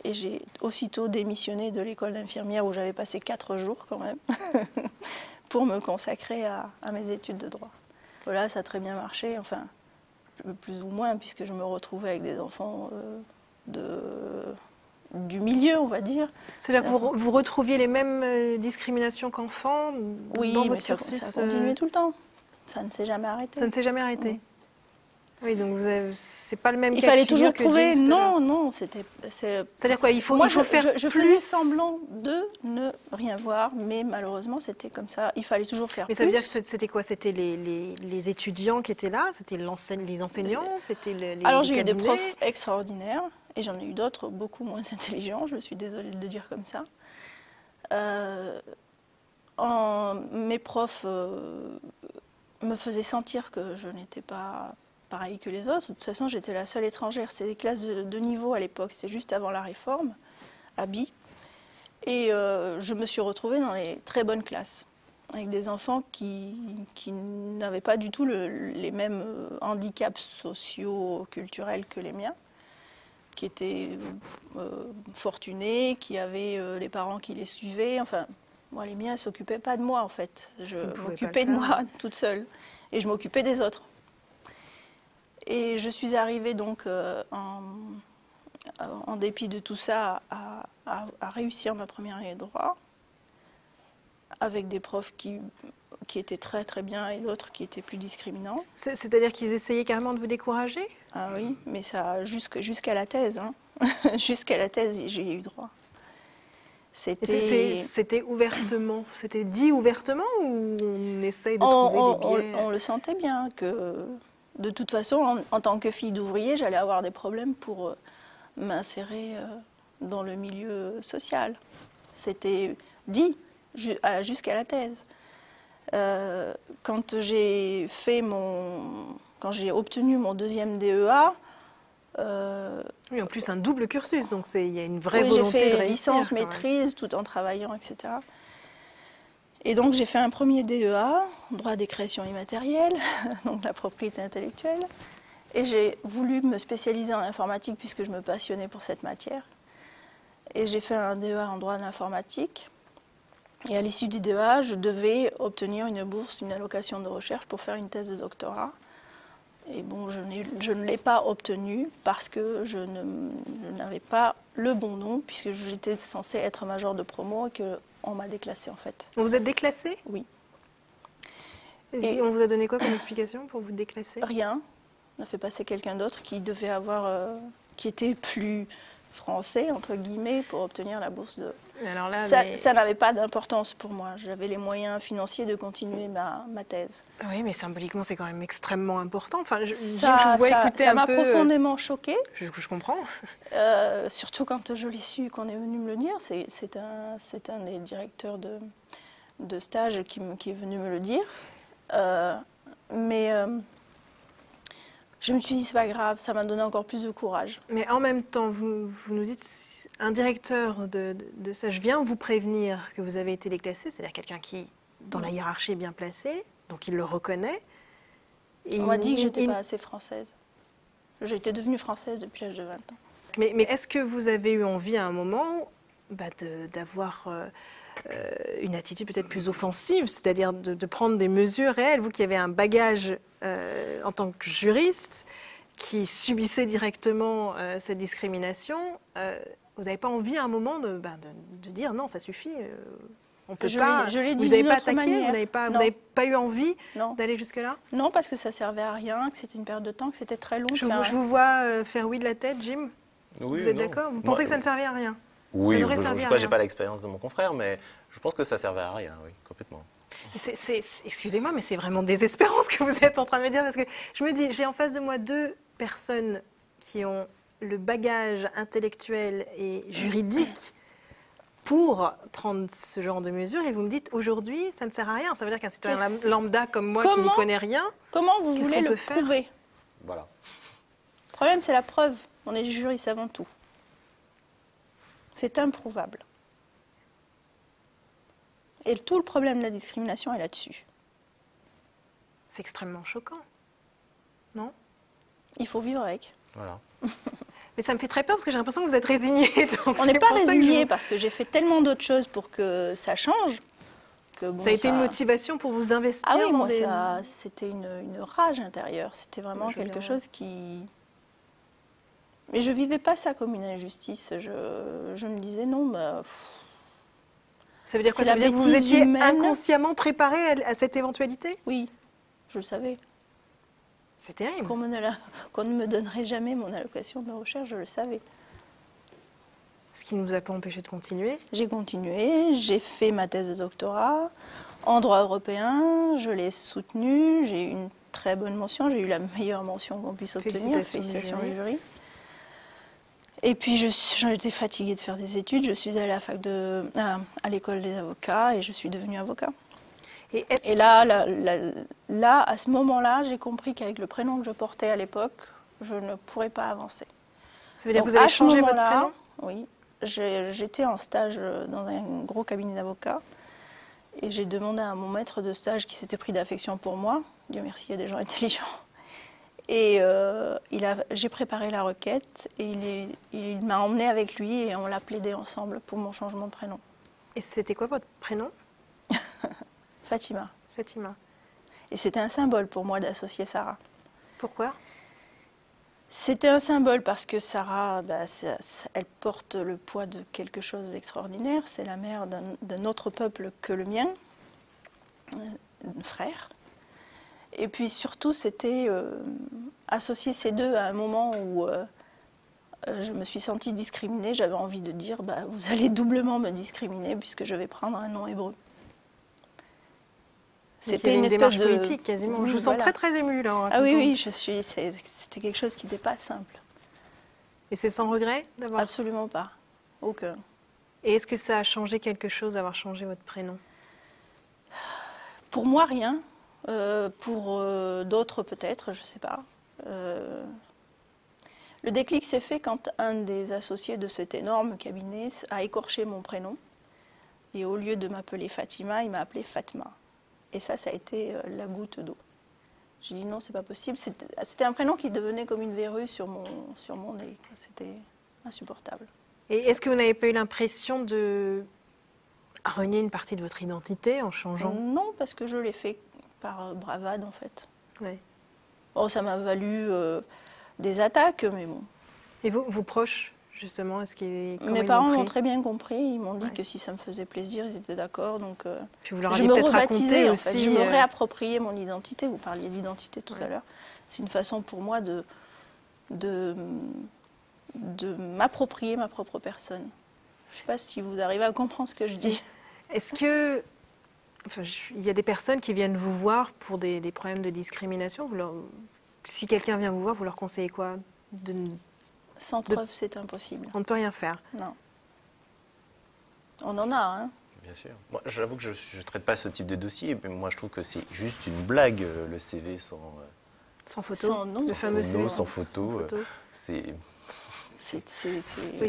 Et j'ai aussitôt démissionné de l'école d'infirmière où j'avais passé quatre jours quand même, [LAUGHS] pour me consacrer à, mes études de droit. Voilà, ça a très bien marché, enfin, plus ou moins, puisque je me retrouvais avec des enfants euh, de du milieu, on va dire. C'est-à-dire que vous, vous, retrouviez les mêmes euh, discriminations qu'enfant oui, dans votre cursus ça, a continué euh, tout le temps. Ça ne s'est jamais arrêté. Ça ne s'est jamais arrêté. Oui, donc vous c'est pas le même Il fallait toujours prouver. Non, non, c'était. c'est- C'est-à-dire quoi Il faut, Moi, il faut je, faire je- je plus. faisais semblant de ne rien voir, mais malheureusement, c'était comme ça. Il fallait toujours faire Mais plus. ça veut dire que c'était quoi? C'était les, les- les étudiants qui étaient là? C'était l'enseigne- les enseignants? C'était le- les Alors j'ai eu des profs extraordinaires et j'en ai eu d'autres beaucoup moins [LAUGHS] intelligents, je suis désolée de le dire comme ça. Euh, mes profs euh, me faisaient sentir que je n'étais pas pareil que les autres. De toute façon, j'étais la seule étrangère. C'était des classes de, niveau à l'époque, c'était juste avant la réforme, à Bi. Et euh, je me suis retrouvée dans les très bonnes classes, avec des enfants qui, n'avaient pas du tout le- les mêmes handicaps sociaux, culturels que les miens, qui étaient euh, fortunés, qui avaient euh, les parents qui les suivaient. Enfin, moi, les miens ne s'occupaient pas de moi, en fait. Je m'occupais de moi [LAUGHS] toute seule. Et je m'occupais des autres. Et je suis arrivée donc euh, en, en dépit de tout ça à, à- à réussir ma première année de droit avec des profs qui, qui étaient très très bien et d'autres qui étaient plus discriminants. C'est- C'est-à-dire qu'ils essayaient carrément de vous décourager? Ah oui, mais ça jusqu'à la thèse. hein. [LAUGHS] jusqu'à la thèse, j'ai eu droit. C'était. Ouvertement, c'était dit ouvertement ou on essaye de On, trouver on- des biais? on le sentait bien que de toute façon, en, en tant que fille d'ouvrier, j'allais avoir des problèmes pour euh, m'insérer euh, dans le milieu social. C'était dit jusqu'à la thèse. Euh, quand j'ai fait mon, quand j'ai obtenu mon deuxième DEA, euh, Oui, en plus un double cursus, donc c'est- il y a une vraie oui, volonté fait de réussir. licence, maîtrise, tout en travaillant, etc. Et donc j'ai fait un premier DEA, droit des créations immatérielles, [LAUGHS] donc la propriété intellectuelle. Et j'ai voulu me spécialiser en informatique puisque je me passionnais pour cette matière. Et j'ai fait un DEA en droit de l'informatique. Et à l'issue du DEA, je devais obtenir une bourse, une allocation de recherche pour faire une thèse de doctorat. Et bon, je, ne l'ai pas obtenue parce que je n'avais pas le bon nom, puisque j'étais censée être major de promo et qu'on m'a déclassée en fait. On vous êtes déclassé Oui. Et Et- on vous a donné quoi comme explication pour vous déclasser? Rien. On a fait passer quelqu'un d'autre qui devait avoir, euh, qui était plus français, entre guillemets, pour obtenir la bourse de... Alors là, ça mais- ça n'avait pas d'importance pour moi. J'avais les moyens financiers de continuer ma, ma thèse. Oui, mais symboliquement, c'est quand même extrêmement important. Enfin, je, Ça je m'a peu. euh, profondément choquée. Je, je comprends. Euh, surtout quand je l'ai su, qu'on est venu me le dire, c'est un, c'est un des directeurs de, de stage qui, me- qui est venu me le dire. Euh, mais euh, je me suis dit, c'est pas grave, ça m'a donné encore plus de courage. Mais en même temps, vous, vous nous dites, un directeur de, de, de stage vient vous prévenir que vous avez été déclassé, c'est-à-dire quelqu'un qui, dans la hiérarchie, est bien placé, donc il le reconnaît. Et On m'a dit que j'étais il- pas assez française. J'étais devenue française depuis l'âge de 20 ans. Mais, mais est-ce que vous avez eu envie à un moment bah, d'avoir euh, une attitude peut-être plus offensive, c'est-à-dire de, de prendre des mesures réelles, vous qui avez un bagage euh, en tant que juriste, qui subissait directement euh, cette discrimination, euh, vous n'avez pas envie à un moment de, de- de dire non, ça suffit, euh, on peut Je pas. l'ai- je l'ai vous n'avez pas attaqué, vous manière. n'avez pas, vous Non. n'avez pas eu envie d'aller jusque-là? Non, parce que ça servait à rien, que c'était une perte de temps, que c'était très long. je, vous- je vous vois euh, faire oui de la tête, Jim? Oui, vous êtes d'accord? Vous Moi, pensez que ça ne servait à rien? Oui, Ça je- sais pas, pas l'expérience de mon confrère, mais je pense que ça servait à rien, oui, complètement. Excusez-moi, mais c'est vraiment désespérant [LAUGHS] ce que vous êtes en train de me dire parce que je me dis, j'ai en face de moi deux personnes qui ont le bagage intellectuel et juridique pour prendre ce genre de mesures et vous me dites aujourd'hui ça ne sert à rien. Ça veut dire qu'un citoyen lambda comme moi qui n'y connaît rien, Comment vous voulez le prouver? Voilà. Le problème, c'est la preuve. On est juristes avant tout. C'est improuvable. Et tout le problème de la discrimination est là-dessus. c'est extrêmement choquant. Non? Il faut vivre avec. Voilà. [LAUGHS] Mais ça me fait très peur parce que j'ai l'impression que vous êtes résigné. [LAUGHS] On n'est pas résigné vous- parce que j'ai fait tellement d'autres choses pour que ça change. Que bon, Ça a été une motivation pour vous investir Ah oui, dans moi, des... ça, c'était une, une rage intérieure. C'était vraiment quelque chose qui. Mais je vivais pas ça comme une injustice. Je, je me disais non, bah, pff, Ça veut dire quoi? Ça veut dire que vous étiez humaine. inconsciemment préparé à, à cette éventualité? Oui, je le savais. C'est terrible. Qu'on ne me donnerait jamais mon allocation de recherche, je le savais. Ce qui ne vous a pas empêché de continuer? J'ai continué, j'ai fait ma thèse de doctorat en droit européen, je l'ai soutenue, j'ai eu une très bonne mention, j'ai eu la meilleure mention qu'on puisse obtenir. Félicitations du du jury. Et puis je suis- j'en étais fatiguée de faire des études, je suis allée à la fac de, à, à l'école des avocats et je suis devenue avocat. Et, là, là, là, là, à ce moment-là, j'ai compris qu'avec le prénom que je portais à l'époque, je ne pourrais pas avancer. ça veut dire que vous avez changé votre prénom? Oui. J'étais en stage euh, dans un gros cabinet d'avocats et j'ai demandé à mon maître de stage qui s'était pris d'affection pour moi. Dieu merci, il y a des gens [LAUGHS] intelligents. Et euh, j'ai préparé la requête et il, est- il m'a emmené avec lui et on l'a plaidé ensemble pour mon changement de prénom. Et c'était quoi votre prénom [LAUGHS] Fatima. Fatima. Et c'était un symbole pour moi d'associer Sarah. Pourquoi? C'était un symbole parce que Sarah, bah, elle porte le poids de quelque chose d'extraordinaire. C'est la mère d'un autre peuple que le mien, euh, un frère. Et puis surtout, c'était euh, associer ces deux à un moment où euh, euh, je me suis sentie discriminée. J'avais envie de dire, bah, vous allez doublement me discriminer puisque je vais prendre un nom hébreu. Y avait une, démarche politique quasiment. Oui, je vous sens très très émue là. Ah oui, oui, je suis. C'était quelque chose qui n'était pas simple. Et c'est sans regret d'avoir. Absolument pas. Aucun. Et est-ce que ça a changé quelque chose d'avoir changé votre prénom? Pour moi, rien. Euh, pour euh, d'autres, peut-être, je ne sais pas. Euh, le déclic s'est fait quand un des associés de cet énorme cabinet a écorché mon prénom. Et au lieu de m'appeler Fatima, il m'a appelé Fatma. Et ça, ça a été la goutte d'eau. J'ai dit non, c'est pas possible. C'était c'était un prénom qui devenait comme une verrue sur mon, sur mon nez. C'était insupportable. Et est-ce que vous n'avez pas eu l'impression de renier une partie de votre identité en changeant? Non, parce que je l'ai fait par euh, bravade, en fait. Ouais. Bon, ça m'a valu euh, des attaques, mais bon. Et vous, vos proches, justement, est-ce qu'ils Mes parents pris très bien compris. Ils m'ont dit Ouais. que si ça me faisait plaisir, ils étaient d'accord. Donc, euh, Puis vous leur je me rebaptisais, raconté en fait. aussi. Je me réappropriais mon identité. Vous parliez d'identité tout Ouais. à l'heure. C'est une façon pour moi de, de, de m'approprier ma propre personne. Je ne sais pas si vous arrivez à comprendre ce que je dis. Est-ce que. Enfin, je- il y a des personnes qui viennent vous voir pour des, des problèmes de discrimination. Vous leur- Si quelqu'un vient vous voir, vous leur conseillez quoi? De... Sans De- preuve, c'est impossible. On ne peut rien faire. Non. On en a, hein. Bien sûr. Moi, j'avoue que je ne traite pas ce type de dossier, mais moi, je trouve que c'est juste une blague, euh, le CV sans. euh, Sans photo. Sans nom. le Sans fameux photo, CV. sans photo, euh, C'est. C'est, c'est- vous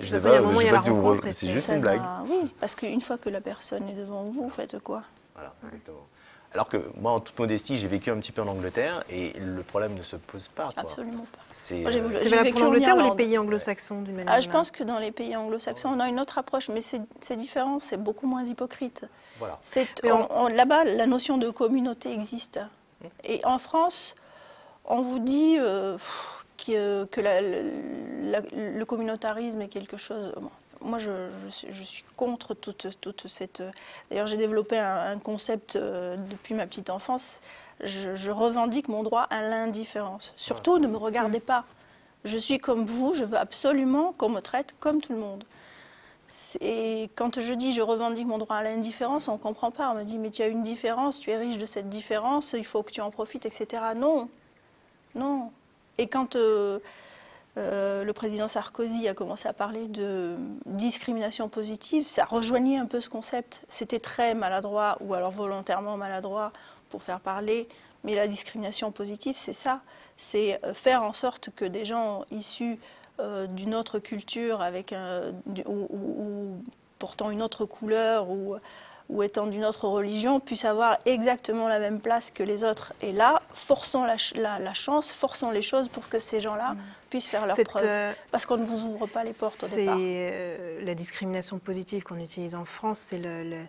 juste une blague. Oui, parce qu'une fois que la personne est devant vous, faites quoi? Voilà, exactement. Alors que moi, en toute modestie, j'ai vécu un petit peu en Angleterre et le problème ne se pose pas. Quoi. Absolument pas. C'est, euh, valable pour en l'Angleterre ou les pays anglo-saxons d'une manière Ah, je pense que dans les pays anglo-saxons, on a une autre approche, mais c'est, différent, c'est beaucoup moins hypocrite. Voilà. On- on- on- là-bas, la notion de communauté existe. Et en France, on vous dit euh, que, que la- la- le communautarisme est quelque chose. bon, Moi, je, je suis, je suis contre toute, toute cette. D'ailleurs, j'ai développé un, un concept euh, depuis ma petite enfance. Je, je revendique mon droit à l'indifférence. Surtout, ne me regardez pas. Je suis comme vous, je veux absolument qu'on me traite comme tout le monde. Et quand je dis je revendique mon droit à l'indifférence, on ne comprend pas. On me dit mais tu as une différence, tu es riche de cette différence, il faut que tu en profites, etc. Non, non. Et quand euh, euh, le président Sarkozy a commencé à parler de discrimination positive, ça rejoignait un peu ce concept. C'était très maladroit ou alors volontairement maladroit pour faire parler. Mais la discrimination positive, c'est ça. C'est euh, faire en sorte que des gens issus euh, d'une autre culture, avec un, ou portant une autre couleur ou, ou étant d'une autre religion, puissent avoir exactement la même place que les autres. Et là, forçons la, ch- la- la chance, forçons les choses pour que ces gens-là puissent faire leurs preuves. euh, Parce qu'on ne vous ouvre pas les portes au C'est départ. euh, la discrimination positive qu'on utilise en France, c'est le- le-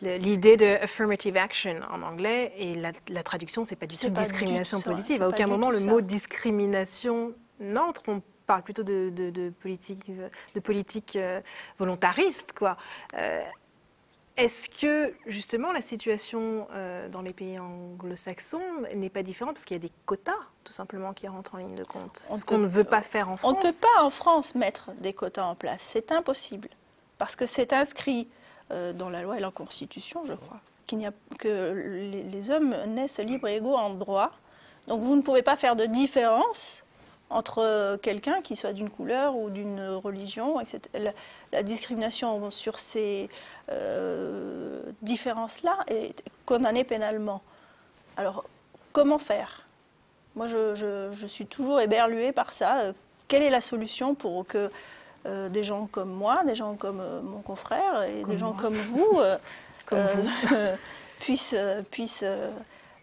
le- l'idée de affirmative action en anglais, et la, la traduction, c'est pas du tout pas du tout discrimination ça, positive. À aucun moment le ça. mot discrimination n'entre. On parle plutôt de, de- de politique, de politique euh, volontariste, quoi. Euh, Est-ce que justement la situation euh, dans les pays anglo-saxons n'est pas différente parce qu'il y a des quotas tout simplement qui rentrent en ligne de compte? On Ce qu'on ne veut pas faire en France. On ne peut pas en France mettre des quotas en place. C'est impossible. Parce que c'est inscrit euh, dans la loi et la Constitution, je crois, qu'il n'y a, que les, les hommes naissent libres et égaux en droit. Donc vous ne pouvez pas faire de différence entre quelqu'un qui soit d'une couleur ou d'une religion, etc. La, la discrimination sur ces euh, différences-là est condamnée pénalement. Alors, comment faire? Moi, je, je- je suis toujours éberluée par ça. Euh, Quelle est la solution pour que euh, des gens comme moi, des gens comme euh, mon confrère et Comme des gens moi. comme vous, euh, [LAUGHS] Comme euh, vous. [LAUGHS] puissent, euh, puissent euh,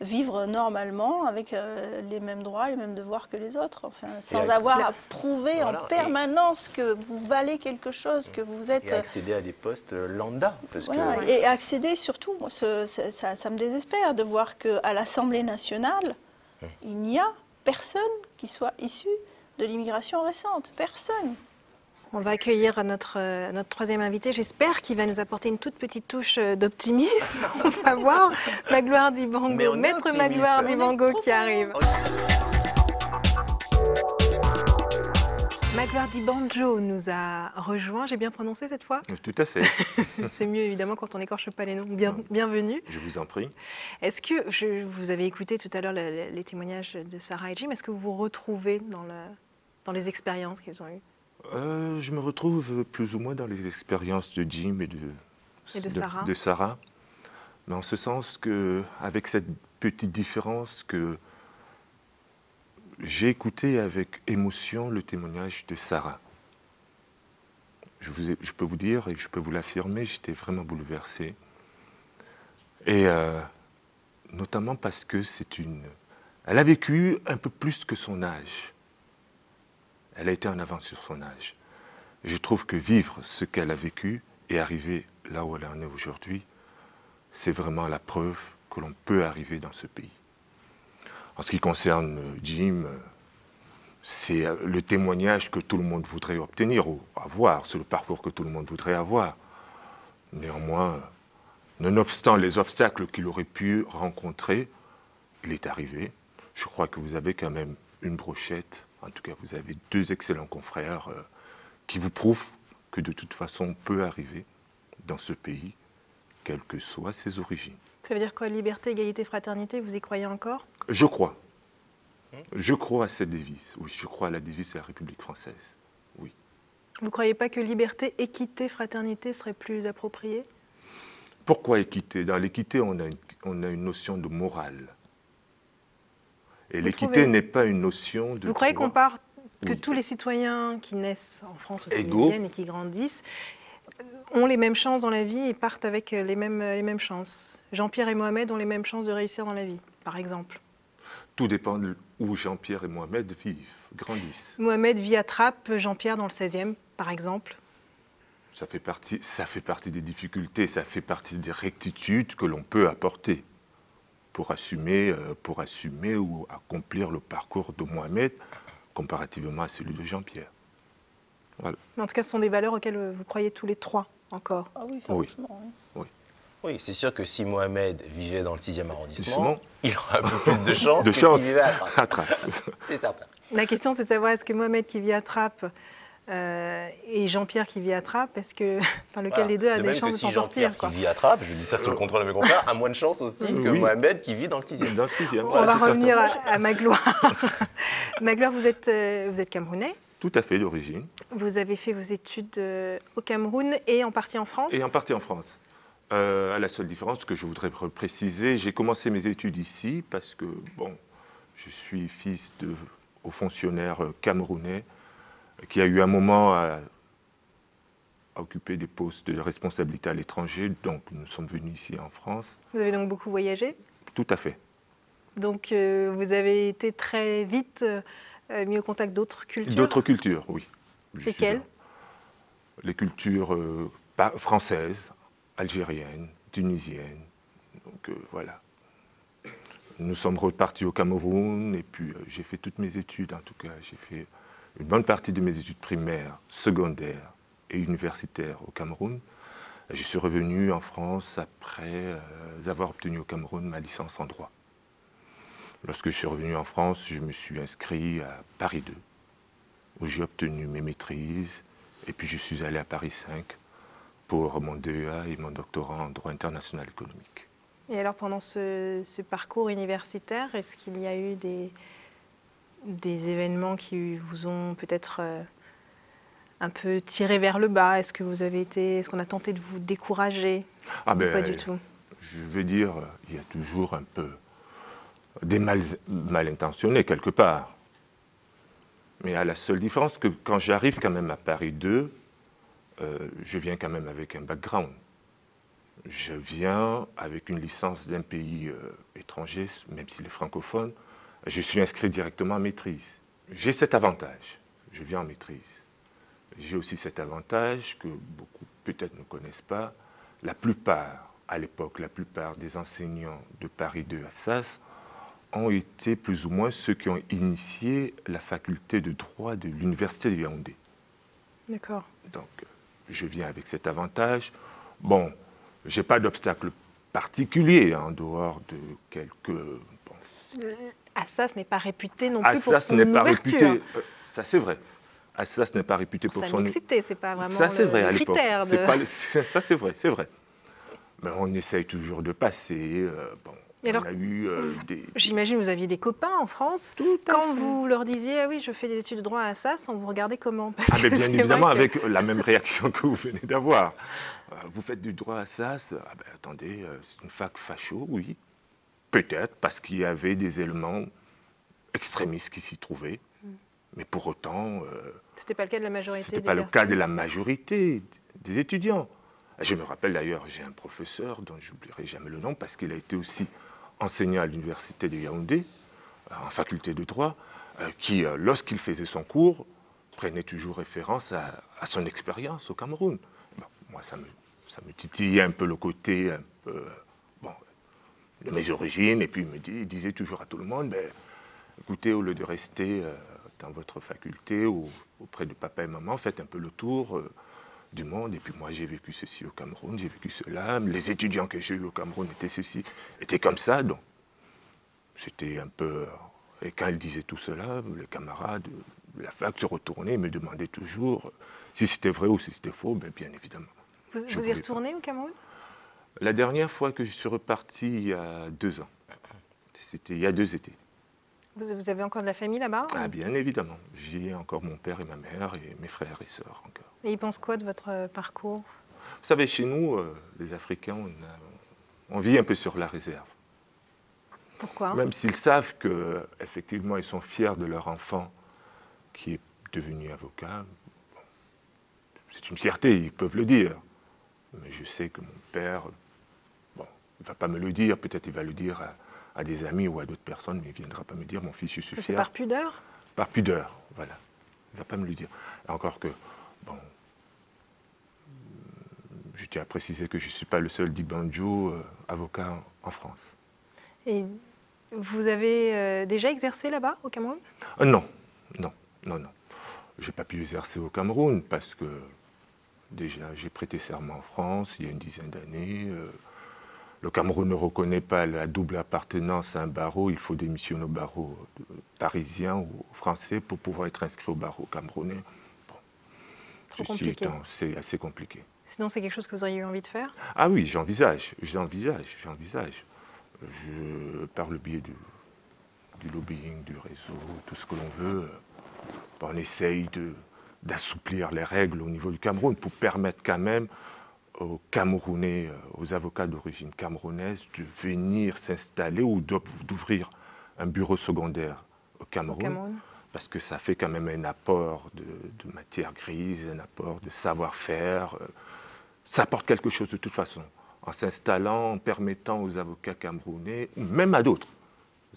vivre normalement avec euh, les mêmes droits, les mêmes devoirs que les autres, enfin, sans avoir à prouver Voilà, en et- permanence que vous valez quelque chose, que vous êtes... Et accéder à des postes euh, lambda. Parce Voilà, que Et accéder surtout, moi, ce- ça, ça- ça me désespère de voir qu'à l'Assemblée nationale, il n'y a personne qui soit issu de l'immigration récente. Personne. On va accueillir notre, euh, notre troisième invité. J'espère qu'il va nous apporter une toute petite touche euh, d'optimisme. [LAUGHS] On va voir Magloire Dibango, maître optimiste. Magloire Dibango qui arrive. Magloire Dibanjo nous a rejoint. J'ai bien prononcé cette fois? Tout à fait, [LAUGHS] C'est mieux évidemment quand on n'écorche pas les noms. Bien- bienvenue. je vous en prie. Est-ce que je, vous avez écouté tout à l'heure le- le- les témoignages de Sarah et Jim? Est-ce que vous vous retrouvez dans, le, dans les expériences qu'ils ont eues? Euh, je me retrouve plus ou moins dans les expériences de Jim et de, Et de Sarah. Sarah. En ce sens que, avec cette petite différence que j'ai écouté avec émotion le témoignage de Sarah. Je, vous ai- je peux vous dire et je peux vous l'affirmer, j'étais vraiment bouleversé. Et euh, notamment parce que c'est une. Elle a vécu un peu plus que son âge. Elle a été en avance sur son âge. Je trouve que vivre ce qu'elle a vécu et arriver là où elle en est aujourd'hui, c'est vraiment la preuve que l'on peut arriver dans ce pays. En ce qui concerne euh, Jim, euh, c'est euh, le témoignage que tout le monde voudrait obtenir ou avoir, c'est le parcours que tout le monde voudrait avoir. Néanmoins, nonobstant les obstacles qu'il aurait pu rencontrer, il est arrivé. Je crois que vous avez quand même une brochette, en tout cas vous avez deux excellents confrères euh, qui vous prouvent que de toute façon on peut arriver dans ce pays, quelles que soient ses origines. Ça veut dire quoi Liberté, égalité, fraternité Vous y croyez encore? Je crois. Je crois à cette devise. Oui, je crois à la devise de la République française. Oui. Vous ne croyez pas que liberté, équité, fraternité serait plus approprié Pourquoi équité? Dans l'équité, on, on a une notion de morale. Et l'équité n'est pas une notion de. Vous croyez qu'on part que Oui. tous les citoyens qui naissent en France ou qui viennent et qui grandissent euh, ont les mêmes chances dans la vie et partent avec euh, les mêmes, euh, les mêmes chances Jean-Pierre et Mohamed ont les mêmes chances de réussir dans la vie, par exemple. Tout dépend de où Jean-Pierre et Mohamed vivent, grandissent. Mohamed vit à Trappes, Jean-Pierre dans le 16e, par exemple. Ça fait, partie, ça fait partie des difficultés, ça fait partie des rectitudes que l'on peut apporter pour assumer, euh, pour assumer ou accomplir le parcours de Mohamed comparativement à celui de Jean-Pierre. Voilà. Mais en tout cas, ce sont des valeurs auxquelles euh, vous croyez tous les trois encore. Ah oui, Oui. franchement. oui. Oui, c'est sûr que si Mohamed vivait dans le 6e Justement. arrondissement, il aurait un peu plus de chance De que chance. vivait à Trappes. À Trappes. [LAUGHS] C'est certain. La question, c'est de savoir est-ce que Mohamed qui vit à Trappes euh, et Jean-Pierre qui vit à Trappes, est-ce que, [LAUGHS] enfin, lequel Voilà. des deux a De des chances de si s'en sortir quoi. qui vit à Trappes, je dis ça sur le contrôle de mes confrères, a moins de chance aussi [LAUGHS] que Oui. Mohamed qui vit dans le 6e. Dans le sixième, On voilà, va certain. revenir à, à Magloire. [LAUGHS] Magloire, vous êtes, euh, vous êtes camerounais. Tout à fait d'origine. Vous avez fait vos études euh, au Cameroun et en partie en France. Et en partie en France. Euh, à la seule différence que je voudrais pr- préciser, j'ai commencé mes études ici parce que, bon, je suis fils de haut fonctionnaire euh, camerounais qui a eu un moment à, à occuper des postes de responsabilité à l'étranger, donc nous sommes venus ici en France. Vous avez donc beaucoup voyagé? Tout à fait. Donc euh, vous avez été très vite euh, mis au contact d'autres cultures? D'autres cultures, oui. Lesquelles? Les cultures euh, pas- françaises, algériennes, tunisiennes. Donc voilà. Nous sommes repartis au Cameroun et puis j'ai fait toutes mes études, en tout cas. J'ai fait une bonne partie de mes études primaires, secondaires et universitaires au Cameroun. Je suis revenu en France après euh, avoir obtenu au Cameroun ma licence en droit. Lorsque je suis revenu en France, je me suis inscrit à Paris 2, où j'ai obtenu mes maîtrises, et puis je suis allé à Paris 5 pour mon DEA et mon doctorat en droit international économique. Et alors pendant ce, ce parcours universitaire, est-ce qu'il y a eu des, des événements qui vous ont peut-être euh, un peu tiré vers le bas? Est-ce que vous avez été, est-ce qu'on a tenté de vous décourager Ah ben, Pas du tout? Je veux dire, il y a toujours un peu des mal, mal intentionnés quelque part. Mais à la seule différence que quand j'arrive quand même à Paris 2, euh, je viens quand même avec un background. Je viens avec une licence d'un pays euh, étranger, même s'il est francophone. Je suis inscrit directement en maîtrise. J'ai cet avantage. Je viens en maîtrise. J'ai aussi cet avantage que beaucoup peut-être ne connaissent pas. La plupart, à l'époque, la plupart des enseignants de Paris 2 à SAS ont été plus ou moins ceux qui ont initié la faculté de droit de l'université de Yaoundé. D'accord. Donc, je viens avec cet avantage. Bon, j'ai pas d'obstacle particulier hein, en dehors de quelques. bon, Assas n'est pas réputé non Ah, plus pour son n'est pas ouverture. réputé. euh, ça, c'est vrai. Ah, ça, ce n'est pas réputé pour Sa son. mixité, c'est pas vraiment ça, c'est vrai le à l'époque. critère. C'est de- pas le- c'est- Ça, c'est vrai, c'est vrai. Mais on essaye toujours de passer. euh, bon, Et alors, euh, des. J'imagine que vous aviez des copains en France. Tout à Quand fait. vous leur disiez, ah oui, je fais des études de droit à Assas, on vous regardait comment? Parce Ah, mais bien évidemment, que- avec la même réaction que vous venez d'avoir. Euh, Vous faites du droit à SAS Ah ben, attendez, euh, c'est une fac facho, oui. Peut-être parce qu'il y avait des éléments extrémistes qui s'y trouvaient. Mais pour autant, euh, C'était pas le cas de la majorité ce n'était des pas le cas de la majorité des étudiants. Je me rappelle d'ailleurs, j'ai un professeur dont j'oublierai jamais le nom parce qu'il a été aussi enseignant à l'université de Yaoundé, euh, en faculté de droit, euh, qui, euh, lorsqu'il faisait son cours, prenait toujours référence à, à son expérience au Cameroun. Bon, moi, ça me, ça me titillait un peu le côté un peu, de mes origines, et puis il me dit- il disait toujours à tout le monde, ben, écoutez, au lieu de rester euh, dans votre faculté ou auprès de papa et maman, faites un peu le tour euh, du monde. Et puis moi, j'ai vécu ceci au Cameroun, j'ai vécu cela. Les étudiants que j'ai eus au Cameroun étaient ceci, étaient comme ça. Donc, c'était un peu. Et quand il disait tout cela, les camarades de la fac se retournaient et me demandaient toujours si c'était vrai ou si c'était faux. Ben, bien évidemment. Vous, vous y pas. retournez au Cameroun? La dernière fois que je suis reparti, il y a deux ans, c'était il y a deux étés. vous, vous avez encore de la famille là-bas Ah, bien évidemment. J'ai encore mon père et ma mère et mes frères et sœurs encore. Et ils pensent quoi de votre euh, parcours? Vous savez, chez nous, euh, les Africains, on, a- on vit un peu sur la réserve. Pourquoi? Même s'ils savent que, effectivement, ils sont fiers de leur enfant qui est devenu avocat. c'est une fierté, ils peuvent le dire. Mais je sais que mon père, bon, il ne va pas me le dire, peut-être il va le dire à, à des amis ou à d'autres personnes, mais il ne viendra pas me dire, mon fils, je suis C'est fier. par pudeur? Par pudeur, voilà. Il ne va pas me le dire. Encore que, bon, je tiens à préciser que je ne suis pas le seul Dibanjo euh, avocat en, en France. Et vous avez euh, déjà exercé là-bas, au Cameroun? Euh, non, non, non, non. Je n'ai pas pu exercer au Cameroun parce que déjà j'ai prêté serment en France il y a une dizaine d'années. euh, le Cameroun ne reconnaît pas la double appartenance à un barreau. Il faut démissionner au barreau parisien ou français pour pouvoir être inscrit au barreau camerounais. Bon. Trop Ceci compliqué. étant, c'est assez compliqué. Sinon, c'est quelque chose que vous auriez eu envie de faire? Ah oui, j'envisage, j'envisage, j'envisage. Je, par le biais du, du lobbying, du réseau, tout ce que l'on veut, euh, on essaye de- d'assouplir les règles au niveau du Cameroun pour permettre quand même aux Camerounais, euh, aux avocats d'origine camerounaise de venir s'installer ou d'ouvrir un bureau secondaire au au Cameroun parce que ça fait quand même un apport de, de matière grise, un apport de savoir-faire. euh, Ça apporte quelque chose de toute façon. En s'installant, en permettant aux avocats camerounais, ou même à d'autres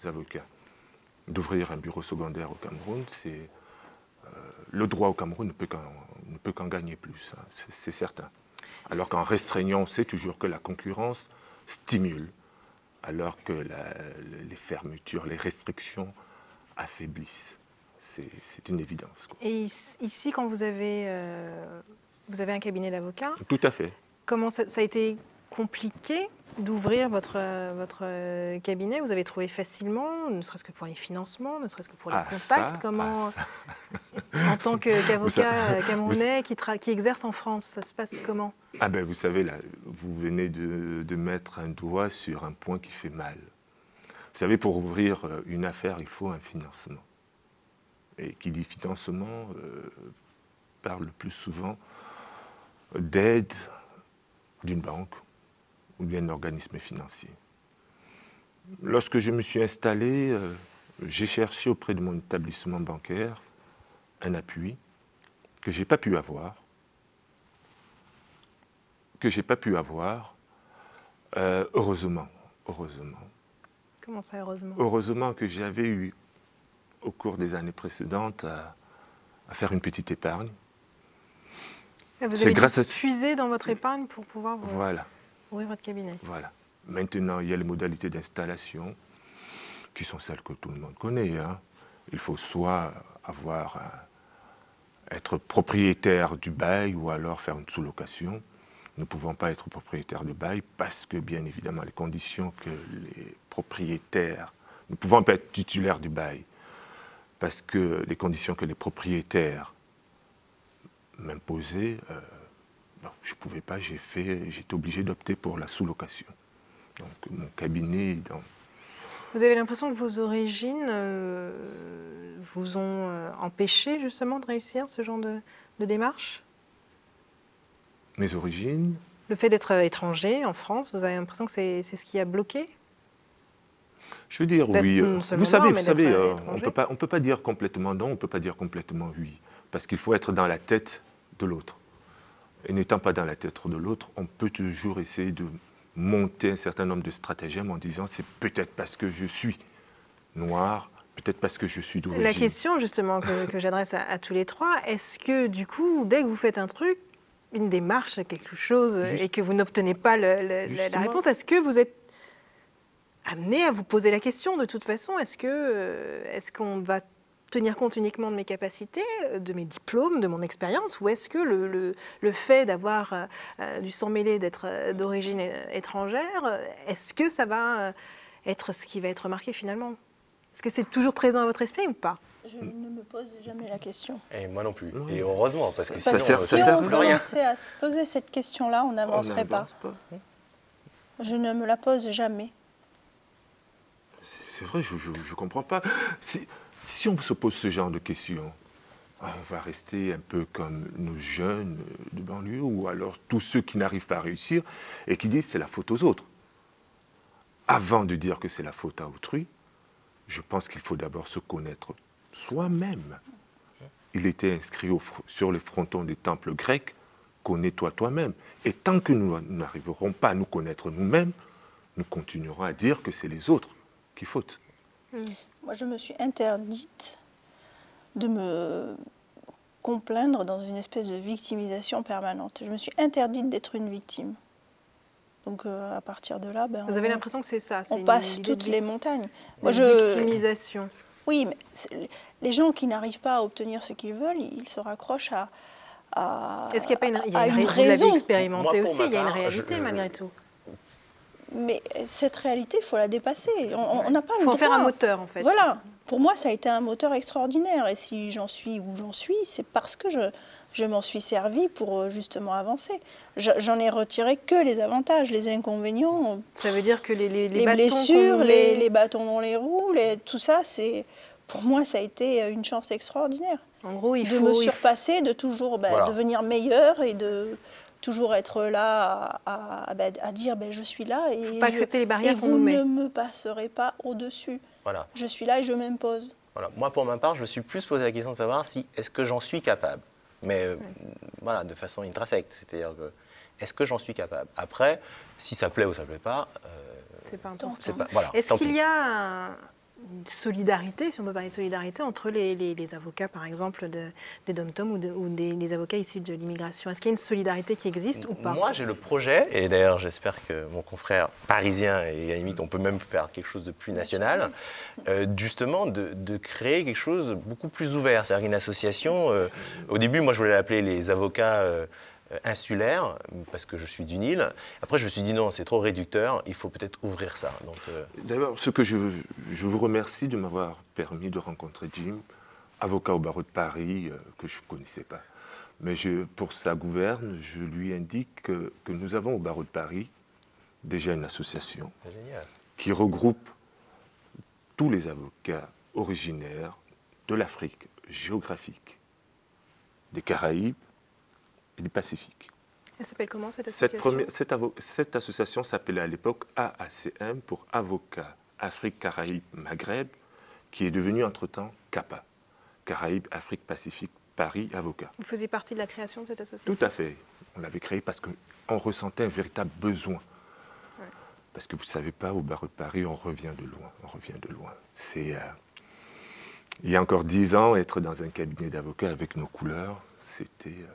avocats, d'ouvrir un bureau secondaire au Cameroun, c'est le droit au Cameroun ne peut qu'en ne peut qu'en gagner plus, hein, c'est certain. Alors qu'en restreignant, on sait toujours que la concurrence stimule, alors que la- les fermetures, les restrictions affaiblissent. C'est une évidence. quoi. Et ici, ici, quand vous avez, euh, vous avez un cabinet d'avocats, Tout à fait. comment ça, ça a été compliqué d'ouvrir votre, euh, votre euh, cabinet. Vous avez trouvé facilement, ne serait-ce que pour les financements, ne serait-ce que pour les Ah, contacts. ça, Comment, ah, en tant qu'avocat euh, camerounais qui, tra- qui exerce en France, ça se passe comment? Ah ben vous savez, là, vous venez de, de mettre un doigt sur un point qui fait mal. Vous savez, pour ouvrir euh, une affaire, il faut un financement. Et qui dit financement euh, parle le plus souvent d'aide d'une banque ou bien d'un organisme financier. Lorsque je me suis installé, euh, j'ai cherché auprès de mon établissement bancaire un appui que je n'ai pas pu avoir que j'ai pas pu avoir, euh, heureusement, heureusement, Comment ça, heureusement? Heureusement que j'avais eu au cours des années précédentes à, à faire une petite épargne. Et Vous c'est avez grâce à- puiser dans votre épargne pour pouvoir vous- Voilà, votre cabinet. voilà. Maintenant, il y a les modalités d'installation qui sont celles que tout le monde connaît. hein. Il faut soit avoir être propriétaire du bail ou alors faire une sous-location. Nous ne pouvons pas être propriétaires de bail parce que, bien évidemment, les conditions que les propriétaires, nous ne pouvons pas être titulaires du bail parce que les conditions que les propriétaires m'imposaient, euh, bon, je ne pouvais pas, j'ai fait, j'étais obligé d'opter pour la sous-location. Donc mon cabinet, dans, Vous avez l'impression que vos origines euh, vous ont euh, empêché justement de réussir ce genre de, de démarche? Mes origines, Le fait d'être euh, étranger en France, vous avez l'impression que c'est ce qui a bloqué? Je veux dire oui. Vous savez, non, vous savez, euh, on peut pas, on peut pas dire complètement non, on peut pas dire complètement oui, parce qu'il faut être dans la tête de l'autre. Et n'étant pas dans la tête de l'autre, on peut toujours essayer de monter un certain nombre de stratagèmes en disant c'est peut-être parce que je suis noir, peut-être parce que je suis d'origine. La question justement que, que j'adresse à, à tous les trois, est-ce que du coup, dès que vous faites un truc, une démarche, quelque chose, Juste- et que vous n'obtenez pas le- le- la- réponse, est-ce que vous êtes amené à vous poser la question de toute façon? Est-ce que euh, est-ce qu'on va tenir compte uniquement de mes capacités, euh, de mes diplômes, de mon expérience, ou est-ce que le, le- le fait d'avoir euh, euh, du sang mêlé, d'être euh, d'origine étrangère, est-ce que ça va être ce qui va être marqué finalement? Est-ce que c'est toujours présent à votre esprit ou pas? Je ne me pose jamais la question. Et moi non plus. Et heureusement, parce que Ça Parce sinon, si sert on commençait à se poser cette question-là, on n'avancerait pas. Je ne me la pose jamais. C'est c'est vrai, je ne comprends pas. Si, si on se pose ce genre de questions, on va rester un peu comme nos jeunes de banlieue ou alors tous ceux qui n'arrivent pas à réussir et qui disent c'est la faute aux autres. Avant de dire que c'est la faute à autrui, je pense qu'il faut d'abord se connaître soi-même. Il était inscrit sur les frontons des temples grecs, connais-toi toi-même. Et tant que nous n'arriverons pas à nous connaître nous-mêmes, nous continuerons à dire que c'est les autres qui fautent. Moi, je me suis interdite de me complaindre dans une espèce de victimisation permanente. Je me suis interdite d'être une victime. Donc, euh, à partir de là, ben, Vous avez on- l'impression que c'est ça on une passe toutes les montagnes. Moi, je, victimisation. Oui, mais les gens qui n'arrivent pas à obtenir ce qu'ils veulent, ils se raccrochent à. à Est-ce qu'il n'y a pas une, il y a une, une ré- vous l'avez raison expérimenté Moi, aussi, il y a une réalité je- malgré tout. Mais cette réalité, il faut la dépasser. On n'a pas Il le faut en faire droit. un moteur en fait. Voilà. Pour moi, ça a été un moteur extraordinaire. Et si j'en suis où j'en suis, c'est parce que je, je m'en suis servi pour euh, justement avancer. Je- J'en ai retiré que les avantages, les inconvénients, Ça veut dire que les, les, les, bâtons qu'on blessures, nous les, les bâtons dans les roues, les- tout ça, c'est pour moi, ça a été une chance extraordinaire En gros, il de faut, me il faut- surpasser, de toujours ben, Voilà. devenir meilleur et de toujours être là à, à- à dire ben, je suis là et, faut pas je- accepter les barrières et qu'on vous nous met. ne me passerez pas au-dessus. Voilà. Je suis là et je m'impose. Voilà. Moi, pour ma part, je me suis plus posé la question de savoir si est-ce que j'en suis capable? Mais euh, voilà, de façon intrinsèque. C'est-à-dire que est-ce que j'en suis capable? Après, si ça plaît ou ça plaît pas, euh, c'est pas important. c'est pas. Voilà. Est-ce qu'il y a un- solidarité, si on peut parler de solidarité, entre les, les- les avocats, par exemple, de, des dom ou, de- ou des les avocats issus de l'immigration Est-ce qu'il y a une solidarité qui existe ou pas? Moi, j'ai le projet, et d'ailleurs, j'espère que mon confrère parisien, et à la limite, on peut même faire quelque chose de plus national, euh, justement, de, de créer quelque chose de beaucoup plus ouvert. C'est-à-dire une association. euh, au début, moi, je voulais l'appeler les avocats. euh, euh, insulaire, parce que je suis d'une île. Après, je me suis dit non, c'est trop réducteur, il faut peut-être ouvrir ça. Euh, D'ailleurs, ce que je, je vous remercie de m'avoir permis de rencontrer Jim, avocat au barreau de Paris, euh, que je ne connaissais pas. Mais je- pour sa gouverne, je lui indique que, que nous avons au barreau de Paris déjà une association génial. qui regroupe tous les avocats originaires de l'Afrique géographique, des Caraïbes et du Pacifique. Elle s'appelle comment cette Cette, association première- cette avo- cette association s'appelait à l'époque AACM pour Avocats Afrique, Caraïbes, Maghreb, qui est devenue entre-temps CAPA, Caraïbes, Afrique, Pacifique, Paris, Avocats. Vous faisiez partie de la création de cette association? Tout à fait. On l'avait créé parce qu'on ressentait un véritable besoin. Ouais. Parce que vous ne savez pas, au barreau de Paris, on revient de loin. On revient de loin. C'est. euh, il y a encore dix ans, être dans un cabinet d'avocats avec nos couleurs, c'était. euh,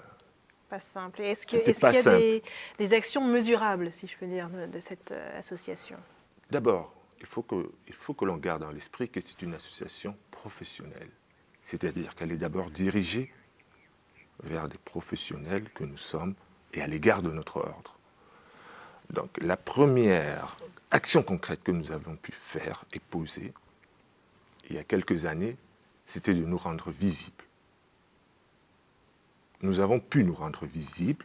Pas simple. Est-ce qu'il y a des, des actions mesurables, si je peux dire, de, de cette euh, association? D'abord, il faut que, il faut que l'on garde dans l'esprit que c'est une association professionnelle. C'est-à-dire qu'elle est d'abord dirigée vers des professionnels que nous sommes et à l'égard de notre ordre. Donc la première action concrète que nous avons pu faire et poser il y a quelques années, c'était de nous rendre visibles. Nous avons pu nous rendre visibles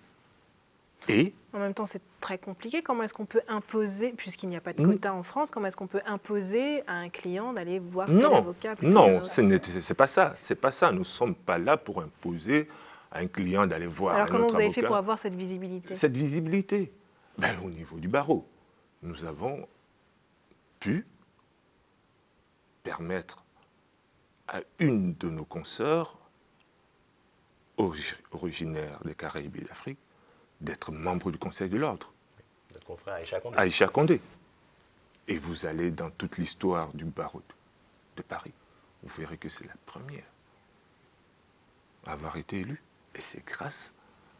et En même temps, c'est très compliqué. Comment est-ce qu'on peut imposer, puisqu'il n'y a pas de quota en France, comment est-ce qu'on peut imposer à un client d'aller voir Non, avocat non, ce n'est c'est pas ça. C'est pas ça. Nous ne sommes pas là pour imposer à un client d'aller voir Alors un comment autre vous avez fait pour avoir cette visibilité? Cette visibilité Ben, Au niveau du barreau, nous avons pu permettre à une de nos consoeurs, originaire des Caraïbes et d'Afrique, d'être membre du Conseil de l'Ordre. Notre confrère Aïcha Condé. Aïcha Condé. Et vous allez dans toute l'histoire du barreau de, Paris, vous verrez que c'est la première à avoir été élue. Et c'est grâce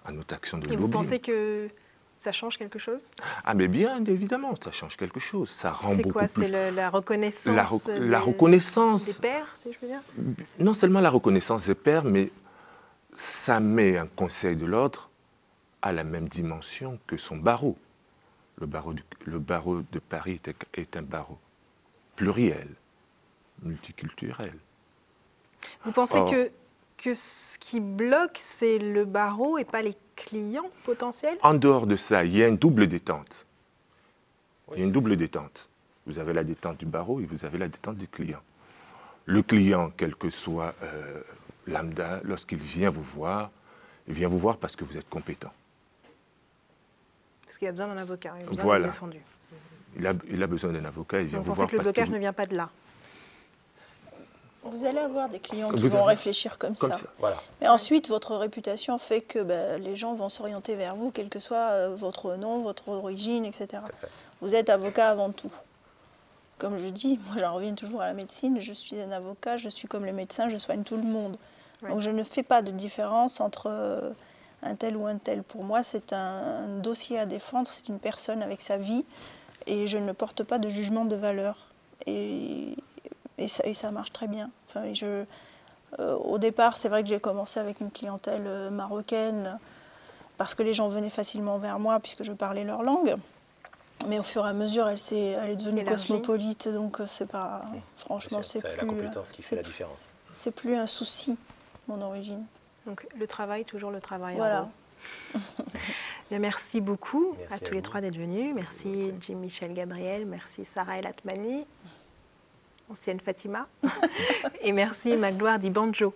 à notre action de Et vous lobbying. pensez que ça change quelque chose? Ah mais bien évidemment, ça change quelque chose. Ça rend C'est beaucoup quoi? C'est la reconnaissance La, des, la reconnaissance, des pairs, si je peux dire? Non seulement la reconnaissance des pairs, mais ça met un conseil de l'ordre à la même dimension que son barreau. Le barreau, du- le barreau de Paris est, est un barreau pluriel, multiculturel. Vous pensez Or- que, que ce qui bloque, c'est le barreau et pas les clients potentiels? En dehors de ça, il y a une double détente. Oui, Il y a une double détente. Vous avez la détente du barreau et vous avez la détente du client. Le client, quel que soit euh, lambda, lorsqu'il vient vous voir, il vient vous voir parce que vous êtes compétent. Parce qu'il a besoin d'un avocat, il a besoin Voilà. d'être défendu. Il a, il a besoin d'un avocat, il vient Donc vous vous pensez voir que le blocage vous- ne vient pas de là Vous allez avoir des clients qui Vous vont avez- réfléchir comme, comme ça. ça. Voilà. Mais ensuite, votre réputation fait que ben, les gens vont s'orienter vers vous, quel que soit euh, votre nom, votre origine, etc. Vous êtes avocat avant tout. Comme je dis, moi j'en reviens toujours à la médecine, je suis un avocat, je suis comme les médecins, je soigne tout le monde. Donc je ne fais pas de différence entre euh, un tel ou un tel. Pour moi, c'est un, dossier à défendre, c'est une personne avec sa vie, et je ne porte pas de jugement de valeur. Et, et, ça, et ça marche très bien. Enfin, je, euh, au départ, c'est vrai que j'ai commencé avec une clientèle euh, marocaine parce que les gens venaient facilement vers moi puisque je parlais leur langue. Mais au fur et à mesure, elle, est devenue Élargie. cosmopolite, donc c'est pas. Franchement, C'est c'est c'est plus. la compétence qui fait la plus- différence. C'est plus un souci, mon origine. Donc le travail, toujours le travail. Voilà. Bien, [LAUGHS] merci beaucoup Merci à à tous les trois d'être venus. Merci Jim Michel Gabriel, merci Sarah El Atmani, ancienne Fatima, [LAUGHS] et merci Magloire Di Banjo.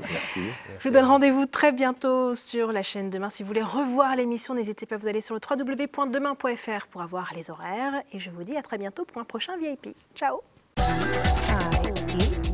Merci. Je vous donne rendez-vous très bientôt sur la chaîne Demain. Si vous voulez revoir l'émission, n'hésitez pas à vous aller sur le www.demain.fr pour avoir les horaires. Et je vous dis à très bientôt pour un prochain VIP. Ciao Blue